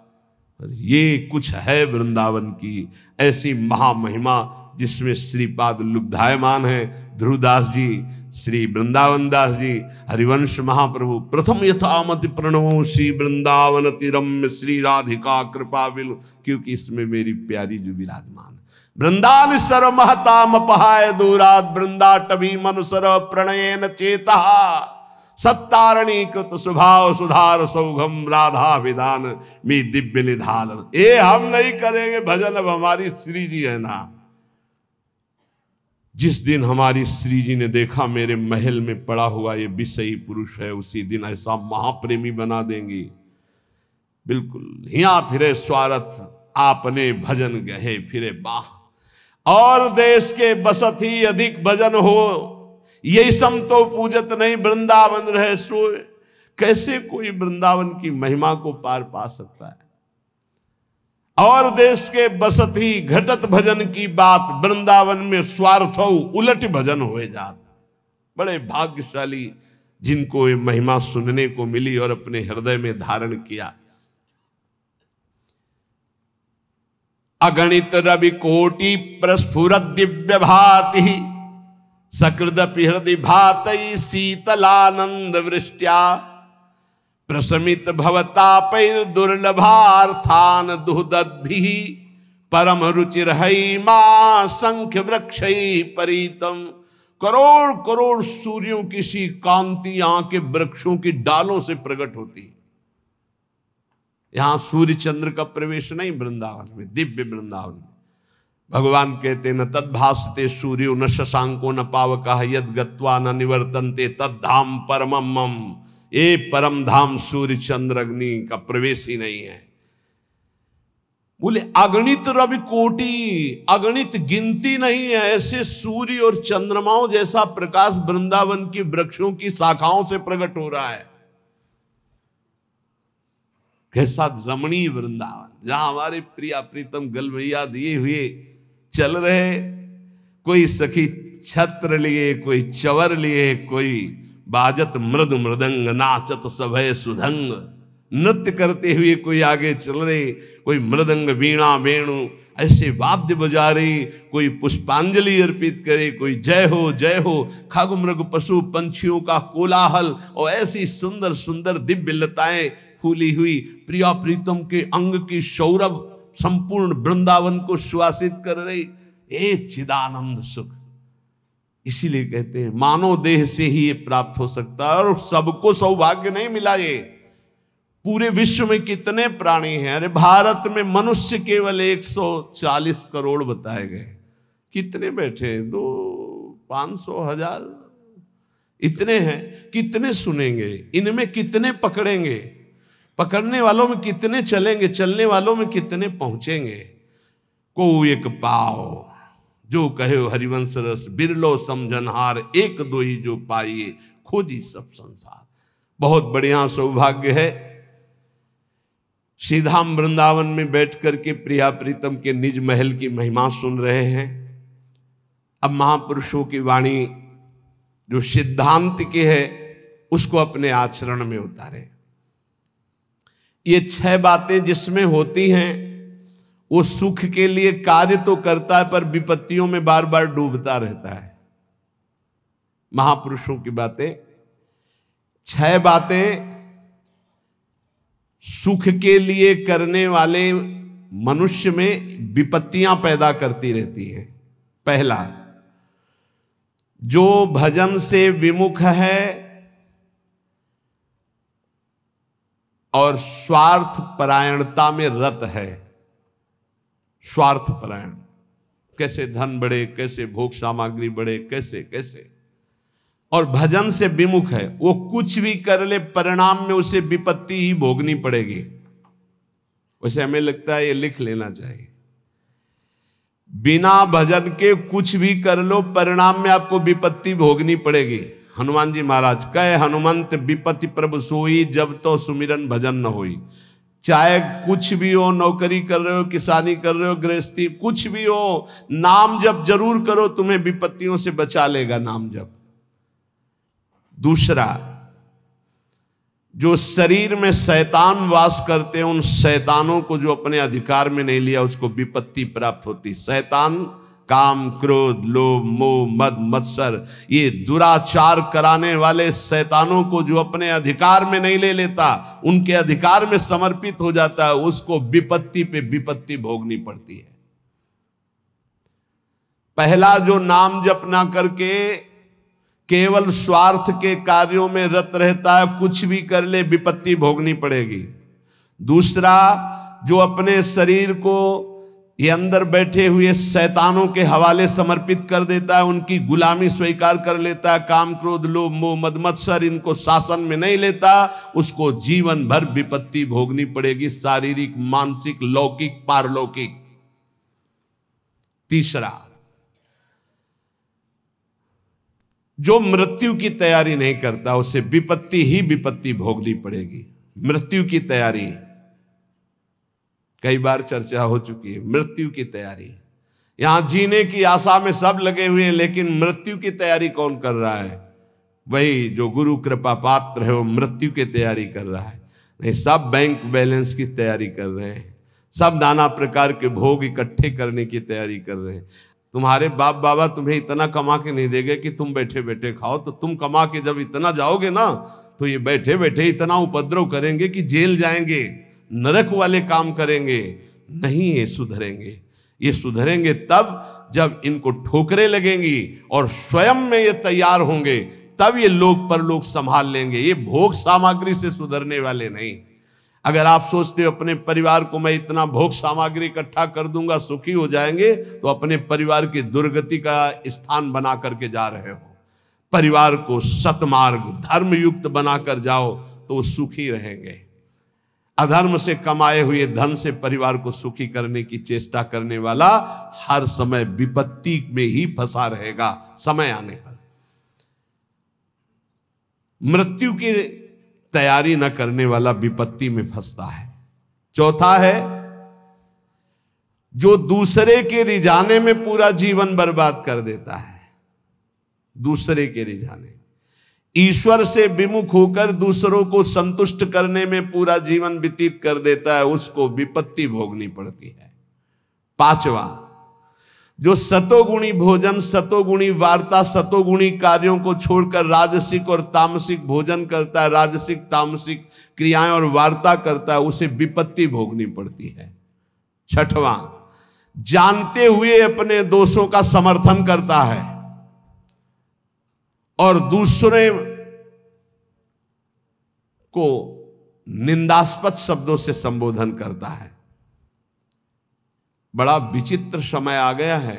Speaker 1: ये कुछ है वृंदावन की ऐसी महामहिमा जिसमें श्रीपाद लुब्धायमान है। ध्रुवदास जी श्री वृंदावन दास जी, हरिवंश महाप्रभु, प्रथम यथामति प्रणव श्री वृंदावन तिरम्य श्री राधिका कृपा बिल क्योंकि इसमें मेरी प्यारी जो विराजमान वृंदान सर महताम पहाय दूरात वृंदा टभी मनुसर प्रणयन चेता। सत्तारणी कृत स्वभाव सुधार सौघम राधा विधान, मी दिव्य निधान। ए हम नहीं करेंगे भजन, अब हमारी श्री जी है ना जिस दिन हमारी श्री जी ने देखा मेरे महल में पड़ा हुआ ये विषयी पुरुष है, उसी दिन ऐसा महाप्रेमी बना देंगी। बिल्कुल हिया फिरे स्वार्थ, आपने भजन गहे फिरे बाह। और देश के बसत ही अधिक भजन हो, यही सम तो पूजत नहीं वृंदावन रहे सोए। कैसे कोई वृंदावन की महिमा को पार पा सकता है? और देश के बसत ही घटत भजन की बात वृंदावन में स्वार्थ उलट भजन हुए जात। बड़े भाग्यशाली जिनको ये महिमा सुनने को मिली और अपने हृदय में धारण किया। अगणित रवि कोटि प्रस्फुर दिव्य भाति, सकृद हृदय भात शीतलानंद वृष्टिया। प्रशमित भवतापैर दुर्लभार्थान दुहदि परम रुचिर माँ संख्य वृक्ष परितम। करोड़ करोड़ सूर्यों की सी कांति यहाँ के वृक्षों की डालों से प्रकट होती। यहाँ सूर्य चंद्र का प्रवेश नहीं वृंदावन में, दिव्य वृंदावन में। भगवान कहते, न तद्भासते सूर्यो, न शशांको, न पावक यद गत्वा न निवर्तनते, तद्धाम परमम ये परम धाम सूर्य चंद्र अग्नि का प्रवेश ही नहीं है। बोले, अगणित रवि कोटि, अगणित गिनती नहीं है। ऐसे सूर्य और चंद्रमाओं जैसा प्रकाश वृंदावन की वृक्षों की शाखाओं से प्रकट हो रहा है। कैसा रमणीय वृंदावन, जहाँ हमारे प्रिया प्रीतम गल भैया दिए हुए चल रहे कोई सखी छत्र लिए, कोई चवर लिए, कोई बाजत मृद मृदंग, नाचत सभय सुधंग। नृत्य करते हुए कोई आगे चल रहे, कोई मृदंग वीणा वेणु, ऐसे वाद्य बजा रही, कोई पुष्पांजलि अर्पित करे, कोई जय हो जय हो खग मृग पशु पंछियों का कोलाहल, और ऐसी सुंदर सुंदर दिव्य लताएँ फूली हुई। प्रिया प्रीतम के अंग की सौरभ संपूर्ण वृंदावन को सुवासित कर रही। ए चिदानंद सुख इसीलिए कहते हैं मानव देह से ही ये प्राप्त हो सकता है और सबको सौभाग्य नहीं मिला ये। पूरे विश्व में कितने प्राणी हैं? अरे भारत में मनुष्य केवल 140 करोड़ बताए गए। कितने बैठे हैं? दो, पाँच सौ, हज़ार? इतने हैं। कितने सुनेंगे? इनमें कितने पकड़ेंगे? पकड़ने वालों में कितने चलेंगे? चलने वालों में कितने पहुँचेंगे? को एक पाओ जो कहे हरिवंश रस बिरलो समझनहार एक दो ही जो पाइए, खोजी सब संसार। बहुत बढ़िया सौभाग्य है। सीधाम वृंदावन में बैठ करके प्रिया प्रीतम के निज महल की महिमा सुन रहे हैं। अब महापुरुषों की वाणी जो सिद्धांत के है, उसको अपने आचरण में उतारे। ये छह बातें जिसमें होती हैं वो सुख के लिए कार्य तो करता है, पर विपत्तियों में बार बार डूबता रहता है। महापुरुषों की बातें, छह बातें सुख के लिए करने वाले मनुष्य में विपत्तियाँ पैदा करती रहती हैं। पहला, जो भजन से विमुख है और स्वार्थ परायणता में रत है। स्वार्थ परायण। कैसे धन बढ़े, कैसे भोग सामग्री बढ़े, कैसे कैसे। और भजन से विमुख है, वो कुछ भी कर ले, परिणाम में उसे विपत्ति ही भोगनी पड़ेगी। वैसे हमें लगता है ये लिख लेना चाहिए। बिना भजन के कुछ भी कर लो, परिणाम में आपको विपत्ति भोगनी पड़ेगी। हनुमान जी महाराज, कहे हनुमंत, विपत्ति प्रभु सोई, जब तो सुमिरन भजन न होई। चाहे कुछ भी हो, नौकरी कर रहे हो, किसानी कर रहे हो, गृहस्थी, कुछ भी हो, नाम जब ज़रूर करो, तुम्हें विपत्तियों से बचा लेगा नाम जब दूसरा, जो शरीर में शैतान वास करते हैं, उन शैतानों को जो अपने अधिकार में नहीं लिया, उसको विपत्ति प्राप्त होती। शैतान काम, क्रोध, लोभ, मोह, मद, मत्सर, ये दुराचार कराने वाले शैतानों को जो अपने अधिकार में नहीं ले लेता, उनके अधिकार में समर्पित हो जाता है, उसको विपत्ति पे विपत्ति भोगनी पड़ती है। पहला जो नाम जप ना करके केवल स्वार्थ के कार्यों में रत रहता है, कुछ भी कर ले, विपत्ति भोगनी पड़ेगी। दूसरा, जो अपने शरीर को ये अंदर बैठे हुए शैतानों के हवाले समर्पित कर देता है, उनकी गुलामी स्वीकार कर लेता है, काम क्रोध, लोभ, मोह, मद, मत्सर, इनको शासन में नहीं लेता, उसको जीवन भर विपत्ति भोगनी पड़ेगी, शारीरिक, मानसिक, लौकिक, पारलौकिक। तीसरा, जो मृत्यु की तैयारी नहीं करता, उसे विपत्ति ही विपत्ति भोगनी पड़ेगी। मृत्यु की तैयारी कई बार चर्चा हो चुकी है। मृत्यु की तैयारी। यहाँ जीने की आशा में सब लगे हुए हैं, लेकिन मृत्यु की तैयारी कौन कर रहा है? वही जो गुरु कृपा पात्र है, वो मृत्यु की तैयारी कर रहा है। नहीं, सब बैंक बैलेंस की तैयारी कर रहे हैं। सब नाना प्रकार के भोग इकट्ठे करने की तैयारी कर रहे हैं। तुम्हारे बाप बाबा तुम्हें इतना कमा के नहीं देंगे कि तुम बैठे बैठे खाओ तो तुम कमा के जब इतना जाओगे ना तो ये बैठे बैठे इतना उपद्रव करेंगे कि जेल जाएँगे। नरक वाले काम करेंगे, नहीं ये सुधरेंगे। ये सुधरेंगे तब जब इनको ठोकरे लगेंगी और स्वयं में ये तैयार होंगे, तब ये लोग पर लोग संभाल लेंगे। ये भोग सामग्री से सुधरने वाले नहीं। अगर आप सोचते हो अपने परिवार को मैं इतना भोग सामग्री इकट्ठा कर दूँगा, सुखी हो जाएँगे तो अपने परिवार की दुर्गति का स्थान बना करके जा रहे हो। परिवार को सतमार्ग, धर्मयुक्त बनाकर जाओ तो सुखी रहेंगे। अधर्म से कमाए हुए धन से परिवार को सुखी करने की चेष्टा करने वाला हर समय विपत्ति में ही फंसा रहेगा, समय आने पर। मृत्यु की तैयारी न करने वाला विपत्ति में फंसता है। चौथा है, जो दूसरे के रिझाने में पूरा जीवन बर्बाद कर देता है। दूसरे के रिझाने ईश्वर से विमुख होकर दूसरों को संतुष्ट करने में पूरा जीवन व्यतीत कर देता है, उसको विपत्ति भोगनी पड़ती है। पांचवा, जो सतोगुणी भोजन, सतोगुणी वार्ता, सतोगुणी कार्यों को छोड़कर राजसिक और तामसिक भोजन करता है, राजसिक, तामसिक क्रियाएँ और वार्ता करता है, उसे विपत्ति भोगनी पड़ती है। छठवां, जानते हुए अपने दोषों का समर्थन करता है। और दूसरे को निंदास्पद शब्दों से संबोधन करता है। बड़ा विचित्र समय आ गया है।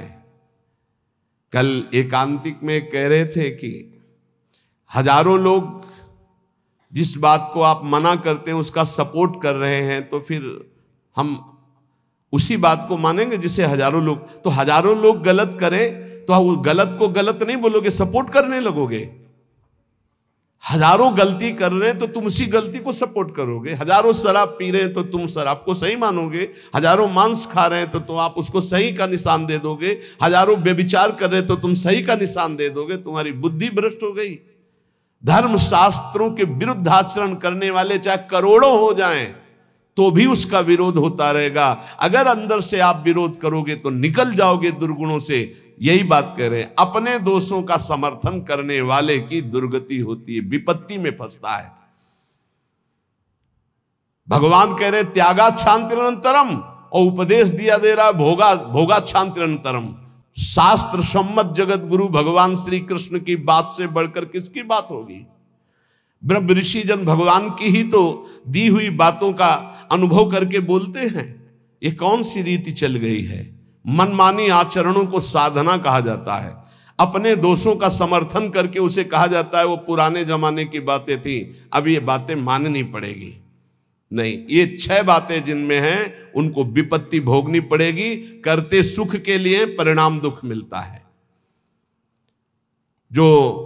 Speaker 1: कल एकांतिक में कह रहे थे कि हज़ारों लोग जिस बात को आप मना करते हैं, उसका सपोर्ट कर रहे हैं तो फिर हम उसी बात को मानेंगे जिसे हज़ारों लोग तो हज़ारों लोग गलत करें तो गलत को गलत नहीं बोलोगे, सपोर्ट करने लगोगे। हज़ारों गलती कर रहे हैं तो तुम उसी गलती को सपोर्ट करोगे। हज़ारों शराब पी रहे हैं तो तुम शराब को सही मानोगे। हज़ारों मांस खा रहे हैं तो तुम आप उसको सही का निशान दे दोगे। हज़ारों बेविचार कर रहे हैं तो तुम सही का निशान दे दोगे। तुम्हारी बुद्धि भ्रष्ट हो गई। धर्म शास्त्रों के विरुद्ध आचरण करने वाले चाहे करोड़ों हो जाएँ तो भी उसका विरोध होता रहेगा। अगर अंदर से आप विरोध करोगे तो निकल जाओगे दुर्गुणों से। यही बात कह रहे हैं, अपने दोषों का समर्थन करने वाले की दुर्गति होती है, विपत्ति में फंसता है। भगवान कह रहे त्यागा शांतिरंतरम और उपदेश दिया दे रहा भोगा भोगा शांतिरंतरम शास्त्र सम्मत जगत गुरु भगवान श्री कृष्ण की बात से बढ़कर किसकी बात होगी? ब्रह्म ऋषि जन भगवान की ही तो दी हुई बातों का अनुभव करके बोलते हैं, ये कौन सी रीति चल गई है? मनमानी आचरणों को साधना कहा जाता है। अपने दोषों का समर्थन करके उसे कहा जाता है, वो पुराने जमाने की बातें थी, अब ये बातें माननी पड़ेगी। नहीं, ये छह बातें जिनमें हैं, उनको विपत्ति भोगनी पड़ेगी, करते सुख के लिए परिणाम दुख मिलता है। जो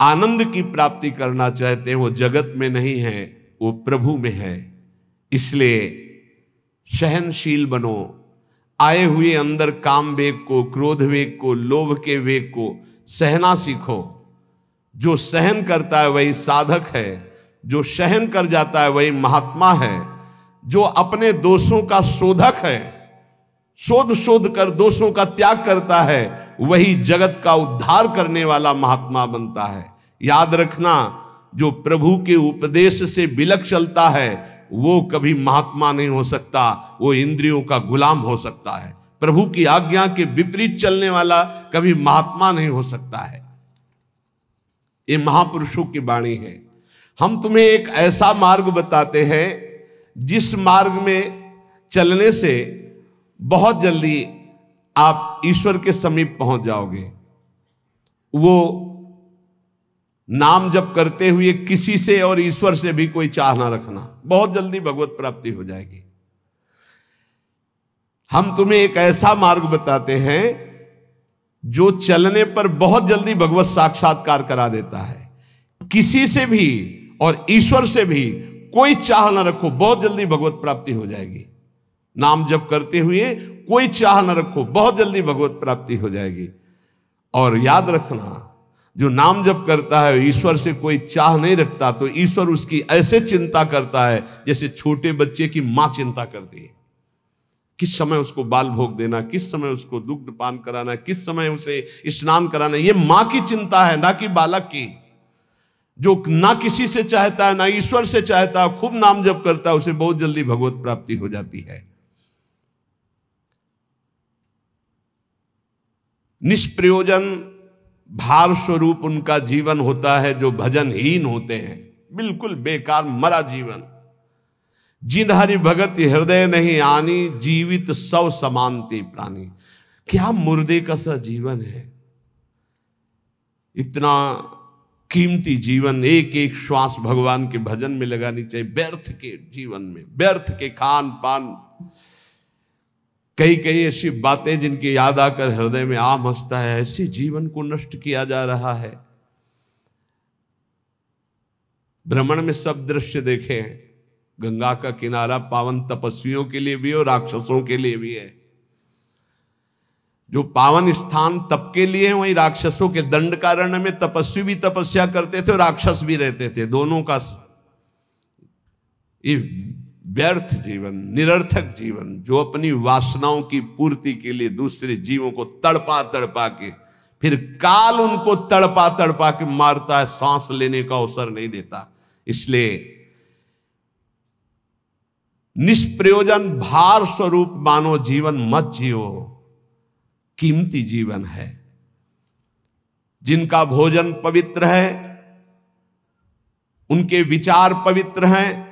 Speaker 1: आनंद की प्राप्ति करना चाहते हैं, वो जगत में नहीं है, वो प्रभु में है। इसलिए सहनशील बनो। आए हुए अंदर काम वेग को, क्रोध वेग को, लोभ के वेग को सहना सीखो। जो सहन करता है वही साधक है। जो सहन कर जाता है वही महात्मा है। जो अपने दोषों का शोधक है, शोध शोध कर दोषों का त्याग करता है, वही जगत का उद्धार करने वाला महात्मा बनता है। याद रखना, जो प्रभु के उपदेश से बिलक चलता है वो कभी महात्मा नहीं हो सकता, वो इंद्रियों का गुलाम हो सकता है। प्रभु की आज्ञा के विपरीत चलने वाला कभी महात्मा नहीं हो सकता है। ये महापुरुषों की वाणी है। हम तुम्हें एक ऐसा मार्ग बताते हैं, जिस मार्ग में चलने से बहुत जल्दी आप ईश्वर के समीप पहुँच जाओगे। वो नाम जप करते हुए किसी से और ईश्वर से भी कोई चाह ना रखना। बहुत जल्दी भगवत प्राप्ति हो जाएगी। हम तुम्हें एक ऐसा मार्ग बताते हैं, जो चलने पर बहुत जल्दी भगवत साक्षात्कार करा देता है। किसी से भी और ईश्वर से भी कोई चाह ना रखो, बहुत जल्दी भगवत प्राप्ति हो जाएगी। नाम जप करते हुए कोई चाह ना रखो, बहुत जल्दी भगवत प्राप्ति हो जाएगी। और याद रखना जो नाम जप करता है, ईश्वर से कोई चाह नहीं रखता तो ईश्वर उसकी ऐसे चिंता करता है, जैसे छोटे बच्चे की माँ चिंता करती है। किस समय उसको बाल भोग देना, किस समय उसको दुग्ध पान कराना, किस समय उसे स्नान कराना, ये माँ की चिंता है, ना कि बालक की। जो ना किसी से चाहता है, ना ईश्वर से चाहता है, खूब नाम जप करता है, उसे बहुत जल्दी भगवत प्राप्ति हो जाती है। निष्प्रयोजन भार स्वरूप उनका जीवन होता है जो भजनहीन होते हैं। बिल्कुल बेकार मरा जीवन। जिन हरि भगत, हृदय नहीं आनी, जीवित सौ समानती प्राणी। क्या मुर्दे का सा जीवन है? इतना कीमती जीवन एक एक श्वास भगवान के भजन में लगानी चाहिए। व्यर्थ के जीवन में, व्यर्थ के खान पान कई कई ऐसी बातें जिनकी याद आकर हृदय में आम हंसता है, ऐसे जीवन को नष्ट किया जा रहा है। भ्रमण में सब दृश्य देखे हैं गंगा का किनारा पावन तपस्वियों के लिए भी और राक्षसों के लिए भी है। जो पावन स्थान तप के लिए है, वही राक्षसों के दंड कारण में तपस्वी भी तपस्या करते थे और राक्षस भी रहते थे, दोनों का ये व्यर्थ जीवन, निरर्थक जीवन, जो अपनी वासनाओं की पूर्ति के लिए दूसरे जीवों को तड़पा तड़पा के, फिर काल उनको तड़पा तड़पा के मारता है, सांस लेने का अवसर नहीं देता। इसलिए निष्प्रयोजन भार स्वरूप मानो जीवन मत जियो, कीमती जीवन है। जिनका भोजन पवित्र है, उनके विचार पवित्र हैं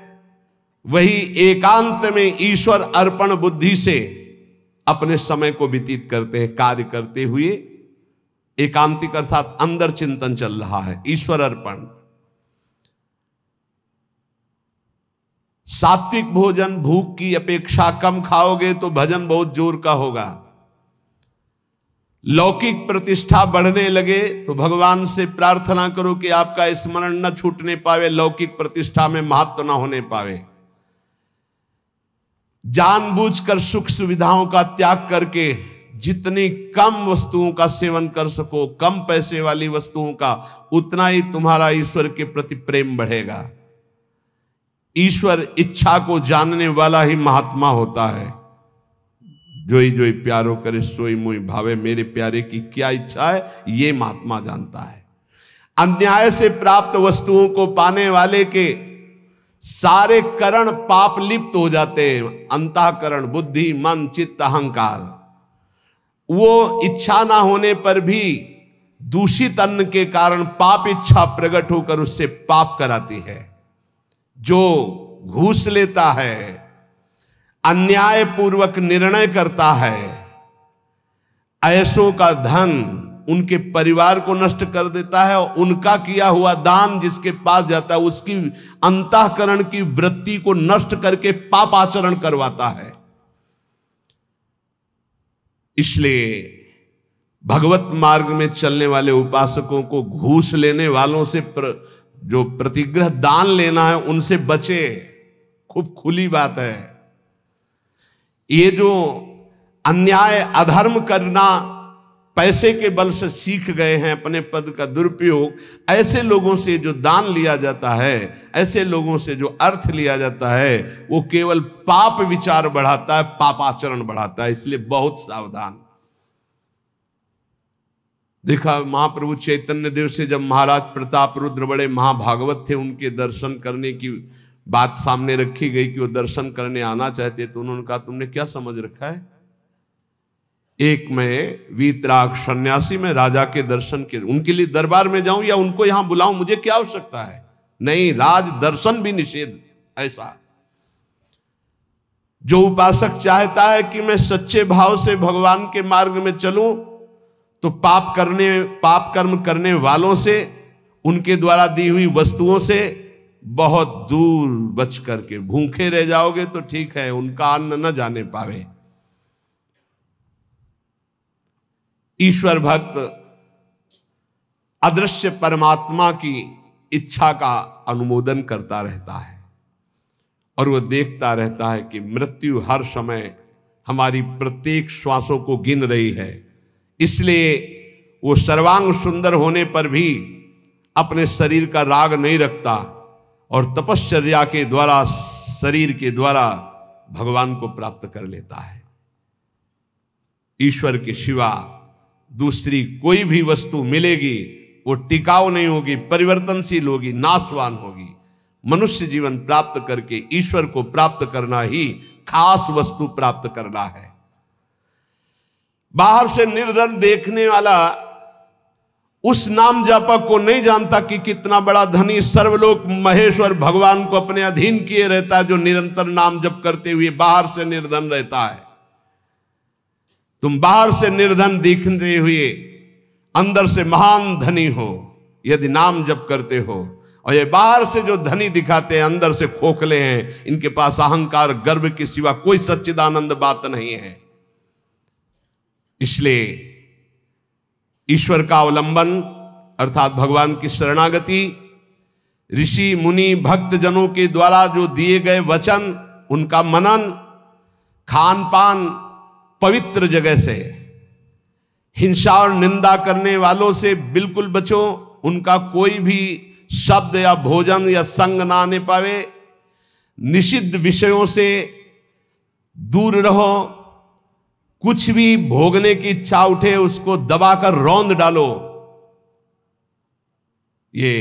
Speaker 1: वही एकांत में ईश्वर अर्पण बुद्धि से अपने समय को व्यतीत करते हैं, कार्य करते हुए। एकांतिक अर्थात अंदर चिंतन चल रहा है, ईश्वर अर्पण। सात्विक भोजन, भूख की अपेक्षा कम खाओगे तो भजन बहुत ज़ोर का होगा। लौकिक प्रतिष्ठा बढ़ने लगे तो भगवान से प्रार्थना करो कि आपका स्मरण न छूटने पावे, लौकिक प्रतिष्ठा में महत्व न होने पावे। जानबूझकर सुख सुविधाओं का त्याग करके जितनी कम वस्तुओं का सेवन कर सको, कम पैसे वाली वस्तुओं का, उतना ही तुम्हारा ईश्वर के प्रति प्रेम बढ़ेगा। ईश्वर इच्छा को जानने वाला ही महात्मा होता है। जोई जोई प्यारो करे, सोई मोई भावे, मेरे प्यारे की क्या इच्छा है, ये महात्मा जानता है। अन्याय से प्राप्त वस्तुओं को पाने वाले के सारे करण पाप लिप्त हो जाते हैं। अंतकरण, बुद्धि, मन, चित्त, अहंकार। वो इच्छा ना होने पर भी दूषित अन्न के कारण पाप इच्छा प्रकट होकर उससे पाप कराती है। जो घूस लेता है अन्याय पूर्वक निर्णय करता है, ऐसों का धन उनके परिवार को नष्ट कर देता है और उनका किया हुआ दान जिसके पास जाता है उसकी अंतकरण की वृत्ति को नष्ट करके पाप आचरण करवाता है। इसलिए भगवत मार्ग में चलने वाले उपासकों को घूस लेने वालों से प्र, जो प्रतिग्रह दान लेना है उनसे बचे। खूब खुली बात है। ये जो अन्याय अधर्म करना पैसे के बल से सीख गए हैं, अपने पद का दुरुपयोग, ऐसे लोगों से जो दान लिया जाता है, ऐसे लोगों से जो अर्थ लिया जाता है, वो केवल पाप विचार बढ़ाता है, पापाचरण बढ़ाता है, इसलिए बहुत सावधान। देखा, महाप्रभु चैतन्य देव से जब महाराज प्रताप रुद्र बड़े महाभागवत थे, उनके दर्शन करने की बात सामने रखी गई कि वो दर्शन करने आना चाहते तो उन्होंने कहा, तुमने क्या समझ रखा है? एक में, वीतराग सन्यासी में राजा के दर्शन के, उनके लिए दरबार में जाऊँ या उनको यहाँ बुलाऊं, मुझे क्या आवश्यकता है? नहीं, राज दर्शन भी निषेध, ऐसा। जो उपासक चाहता है कि मैं सच्चे भाव से भगवान के मार्ग में चलूँ तो पाप करने, पाप कर्म करने वालों से, उनके द्वारा दी हुई वस्तुओं से बहुत दूर बच करके, भूखे रह जाओगे तो ठीक है, उनका अन्न न जाने पावे। ईश्वर भक्त, अदृश्य परमात्मा की इच्छा का अनुमोदन करता रहता है। और वह देखता रहता है कि मृत्यु हर समय हमारी प्रत्येक श्वासों को गिन रही है। इसलिए वो सर्वांग सुंदर होने पर भी अपने शरीर का राग नहीं रखता और तपश्चर्या के द्वारा, शरीर के द्वारा भगवान को प्राप्त कर लेता है। ईश्वर के शिवा दूसरी कोई भी वस्तु मिलेगी, वो टिकाऊ नहीं होगी, परिवर्तनशील होगी, नाशवान होगी। मनुष्य जीवन प्राप्त करके ईश्वर को प्राप्त करना ही खास वस्तु प्राप्त करना है। बाहर से निर्धन देखने वाला उस नाम जापक को नहीं जानता कि कितना बड़ा धनी सर्वलोक महेश्वर भगवान को अपने अधीन किए रहता है, जो निरंतर नाम जप करते हुए बाहर से निर्धन रहता है। तुम बाहर से निर्धन दिखते हुए अंदर से महान धनी हो, यदि नाम जप करते हो, और ये बाहर से जो धनी दिखाते हैं, अंदर से खोखले हैं, इनके पास अहंकार, गर्व के सिवा कोई सच्चिदानंद बात नहीं है। इसलिए ईश्वर का अवलंबन, अर्थात भगवान की शरणागति, ऋषि, मुनि भक्त जनों के द्वारा जो दिए गए वचन, उनका मनन खान पान पवित्र जगह से। हिंसा और निंदा करने वालों से बिल्कुल बचो। उनका कोई भी शब्द या भोजन या संग ना आने पावे। निषिद्ध विषयों से दूर रहो। कुछ भी भोगने की इच्छा उठे, उसको दबाकर रौंद डालो। ये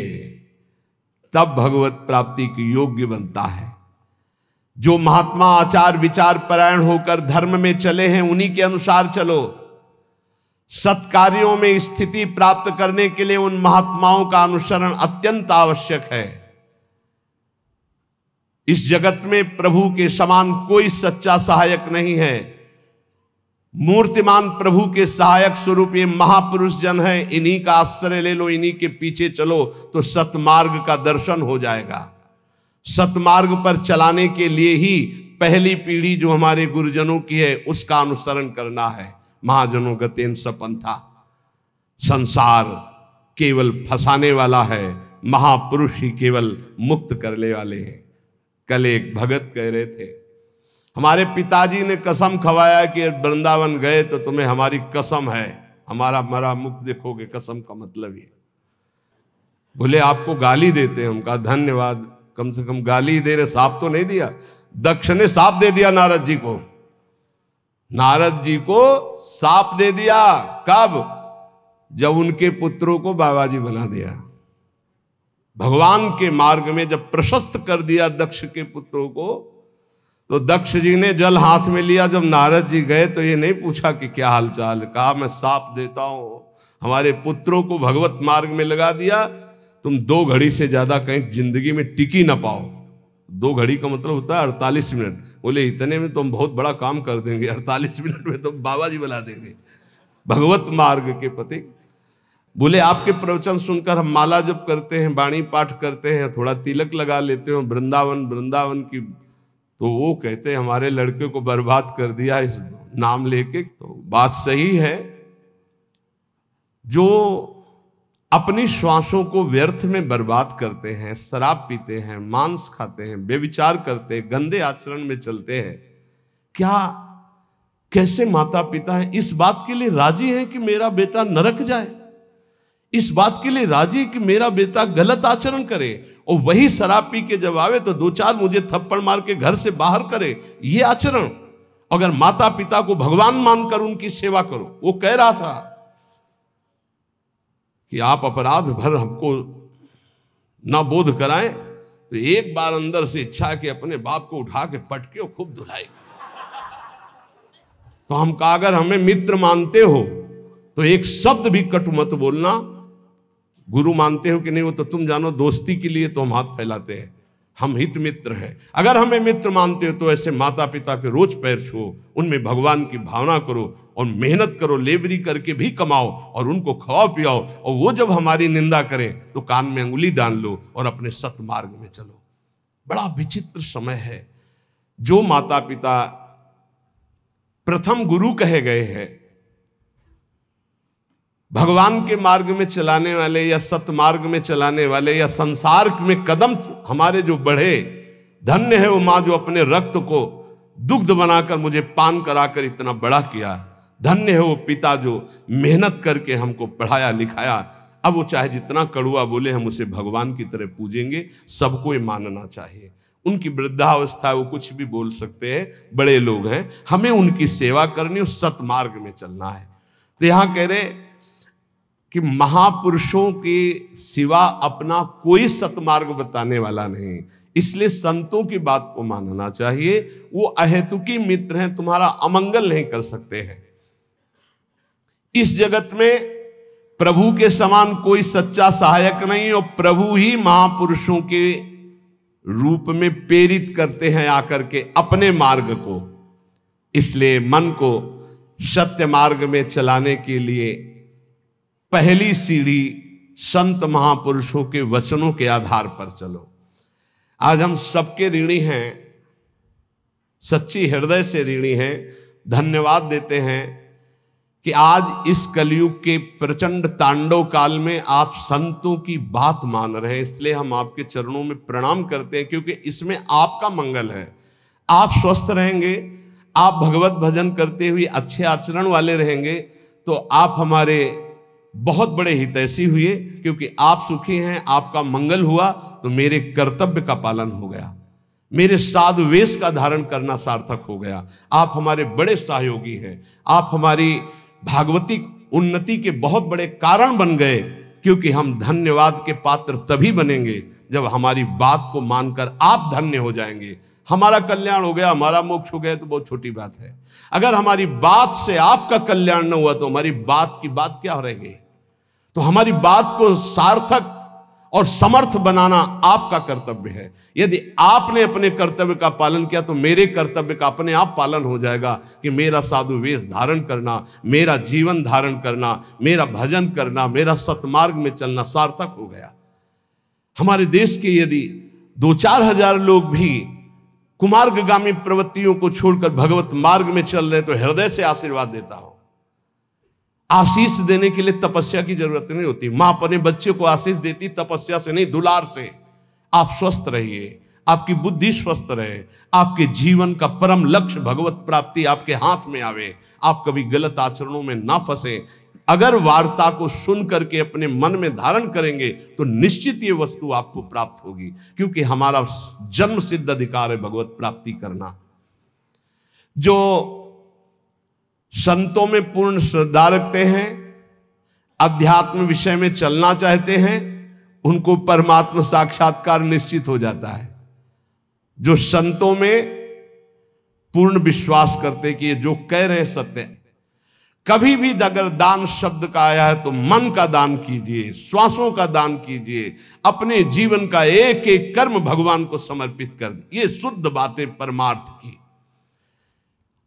Speaker 1: तब भगवत प्राप्ति की योग्य बनता है। जो महात्मा आचार विचार परायण होकर धर्म में चले हैं, उन्हीं के अनुसार चलो। सत्कार्यों में स्थिति प्राप्त करने के लिए उन महात्माओं का अनुसरण अत्यंत आवश्यक है। इस जगत में प्रभु के समान कोई सच्चा सहायक नहीं है। मूर्तिमान प्रभु के सहायक स्वरूप ये महापुरुष जन है, इन्हीं का आश्रय ले लो, इन्हीं के पीछे चलो तो सतमार्ग का दर्शन हो जाएगा। सतमार्ग पर चलाने के लिए ही पहली पीढ़ी जो हमारे गुरुजनों की है, उसका अनुसरण करना है। महाजनों गतेन सपंथा संसार केवल फंसाने वाला है, महापुरुष ही केवल मुक्त करने वाले हैं। कल एक भगत कह रहे थे, हमारे पिताजी ने कसम खवाया कि वृंदावन गए तो तुम्हें हमारी कसम है। हमारा मरा मुख देखोगे, कसम का मतलब ये बोले, आपको गाली देते हैं, उनका धन्यवाद। कम से कम गाली दे रहे, साफ़ तो नहीं दिया। दक्ष ने साफ़ दे दिया नारद जी को। नारद जी को साप दे दिया। कब? जब उनके पुत्रों को बाबा जी बना दिया। भगवान के मार्ग में जब प्रशस्त कर दिया दक्ष के पुत्रों को तो दक्ष जी ने जल हाथ में लिया। जब नारद जी गए तो ये नहीं पूछा कि क्या हालचाल, कहा, मैं साप देता हूँ। हमारे पुत्रों को भगवत मार्ग में लगा दिया। तुम दो घड़ी से ज़्यादा कहीं ज़िंदगी में टिकी ना पाओ। दो घड़ी का मतलब होता है अड़तालीस मिनट। बोले, इतने में तो हम बहुत बड़ा काम कर देंगे, अड़तालीस मिनट में तो बाबा जी बुला देंगे। भगवत मार्ग के पति। बोले, आपके प्रवचन सुनकर हम माला जब करते हैं बाणी पाठ करते हैं, थोड़ा तिलक लगा लेते हैं, वृंदावन वृंदावन की। तो वो कहते हैं, हमारे लड़के को बर्बाद कर दिया इस नाम लेके। तो बात सही है। जो अपनी श्वासों को व्यर्थ में बर्बाद करते हैं, शराब पीते हैं, मांस खाते हैं बेविचार करते हैं, गंदे आचरण में चलते हैं। क्या, कैसे माता पिता हैं? इस बात के लिए राज़ी हैं कि मेरा बेटा नरक जाए? इस बात के लिए राज़ी कि मेरा बेटा गलत आचरण करे? और वही शराब पी के जब आवे तो दो चार मुझे थप्पड़ मार के घर से बाहर करे? ये आचरण। अगर माता पिता को भगवान मानकर उनकी सेवा करो। वो कह रहा था कि आप अपराध भर हमको ना बोध कराएँ तो एक बार अंदर से इच्छा कि अपने बाप को उठा के पटके और खूब धुलाएगा तो हम कहा, अगर हमें मित्र मानते हो तो एक शब्द भी कटु मत बोलना। गुरु मानते हो कि नहीं, वो तो तुम जानो, दोस्ती के लिए तो हम हाथ फैलाते हैं। हम हित मित्र हैं। अगर हमें मित्र मानते हो तो ऐसे माता पिता के रोज पैर छो उनमें भगवान की भावना करो और मेहनत करो, लेबरी करके भी कमाओ और उनको खवाओ, पियाओ और वो जब हमारी निंदा करें तो कान में अंगुली डाल लो और अपने सत मार्ग में चलो। बड़ा विचित्र समय है। जो माता पिता प्रथम गुरु कहे गए हैं, भगवान के मार्ग में चलाने वाले या सतमार्ग में चलाने वाले या संसार में कदम हमारे जो बढ़े, धन्य है वो माँ जो अपने रक्त को दुग्ध बनाकर मुझे पान कराकर इतना बड़ा किया। धन्य है वो पिता जो मेहनत करके हमको पढ़ाया, लिखाया। अब वो चाहे जितना कड़ुआ बोले, हम उसे भगवान की तरह पूजेंगे। सबको ये मानना चाहिए। उनकी वृद्धावस्था, वो कुछ भी बोल सकते हैं, बड़े लोग हैं। हमें उनकी सेवा करनी, उस सतमार्ग में चलना है। तो यहाँ कह रहे कि महापुरुषों के सिवा अपना कोई सतमार्ग बताने वाला नहीं। इसलिए संतों की बात को मानना चाहिए। वो अहेतुकी मित्र हैं, तुम्हारा अमंगल नहीं कर सकते हैं। इस जगत में प्रभु के समान कोई सच्चा सहायक नहीं, और प्रभु ही महापुरुषों के रूप में प्रेरित करते हैं आकर के अपने मार्ग को। इसलिए मन को सत्य मार्ग में चलाने के लिए पहली सीढ़ी संत महापुरुषों के वचनों के आधार पर चलो। आज हम सबके ऋणी हैं, सच्ची हृदय से ऋणी हैं, धन्यवाद देते हैं। कि आज इस कलयुग के प्रचंड तांडव काल में आप संतों की बात मान रहे हैं, इसलिए हम आपके चरणों में प्रणाम करते हैं, क्योंकि इसमें आपका मंगल है। आप स्वस्थ रहेंगे, आप भगवत भजन करते हुए अच्छे आचरण वाले रहेंगे तो आप हमारे बहुत बड़े हितैषी हुए, क्योंकि आप सुखी हैं, आपका मंगल हुआ तो मेरे कर्तव्य का पालन हो गया। मेरे साधु वेश का धारण करना सार्थक हो गया। आप हमारे बड़े सहयोगी हैं, आप हमारी भागवती उन्नति के बहुत बड़े कारण बन गए, क्योंकि हम धन्यवाद के पात्र तभी बनेंगे जब हमारी बात को मानकर आप धन्य हो जाएँगे। हमारा कल्याण हो गया, हमारा मोक्ष हो गया तो बहुत छोटी बात है। अगर हमारी बात से आपका कल्याण न हुआ तो हमारी बात की बात क्या हो रहेगी? तो हमारी बात को सार्थक और समर्थ बनाना आपका कर्तव्य है। यदि आपने अपने कर्तव्य का पालन किया तो मेरे कर्तव्य का अपने आप पालन हो जाएगा कि मेरा साधु वेश धारण करना, मेरा जीवन धारण करना, मेरा भजन करना, मेरा सतमार्ग में चलना सार्थक हो गया। हमारे देश के यदि दो चार हज़ार लोग भी कुमार्गामी प्रवृत्तियों को छोड़कर भगवत मार्ग में चल रहे तो हृदय से आशीर्वाद देता हूँ। आशीष देने के लिए तपस्या की ज़रूरत नहीं होती। माँ अपने बच्चे को आशीष देती, तपस्या से नहीं, दुलार से। आप स्वस्थ रहिए, आपकी बुद्धि स्वस्थ रहे, आपके जीवन का परम लक्ष्य भगवत प्राप्ति आपके हाथ में आवे, आप कभी गलत आचरणों में ना फंसे। अगर वार्ता को सुन करके अपने मन में धारण करेंगे तो निश्चित ये वस्तु आपको प्राप्त होगी, क्योंकि हमारा जन्म सिद्ध अधिकार है भगवत प्राप्ति करना। जो संतों में पूर्ण श्रद्धा रखते हैं, अध्यात्म विषय में चलना चाहते हैं, उनको परमात्मा साक्षात्कार निश्चित हो जाता है। जो संतों में पूर्ण विश्वास करते कि ये जो कह रहे सत्य कभी भी अगर दान शब्द का आया है तो मन का दान कीजिए, श्वासों का दान कीजिए, अपने जीवन का एक एक कर्म भगवान को समर्पित कर ये शुद्ध बातें परमार्थ की।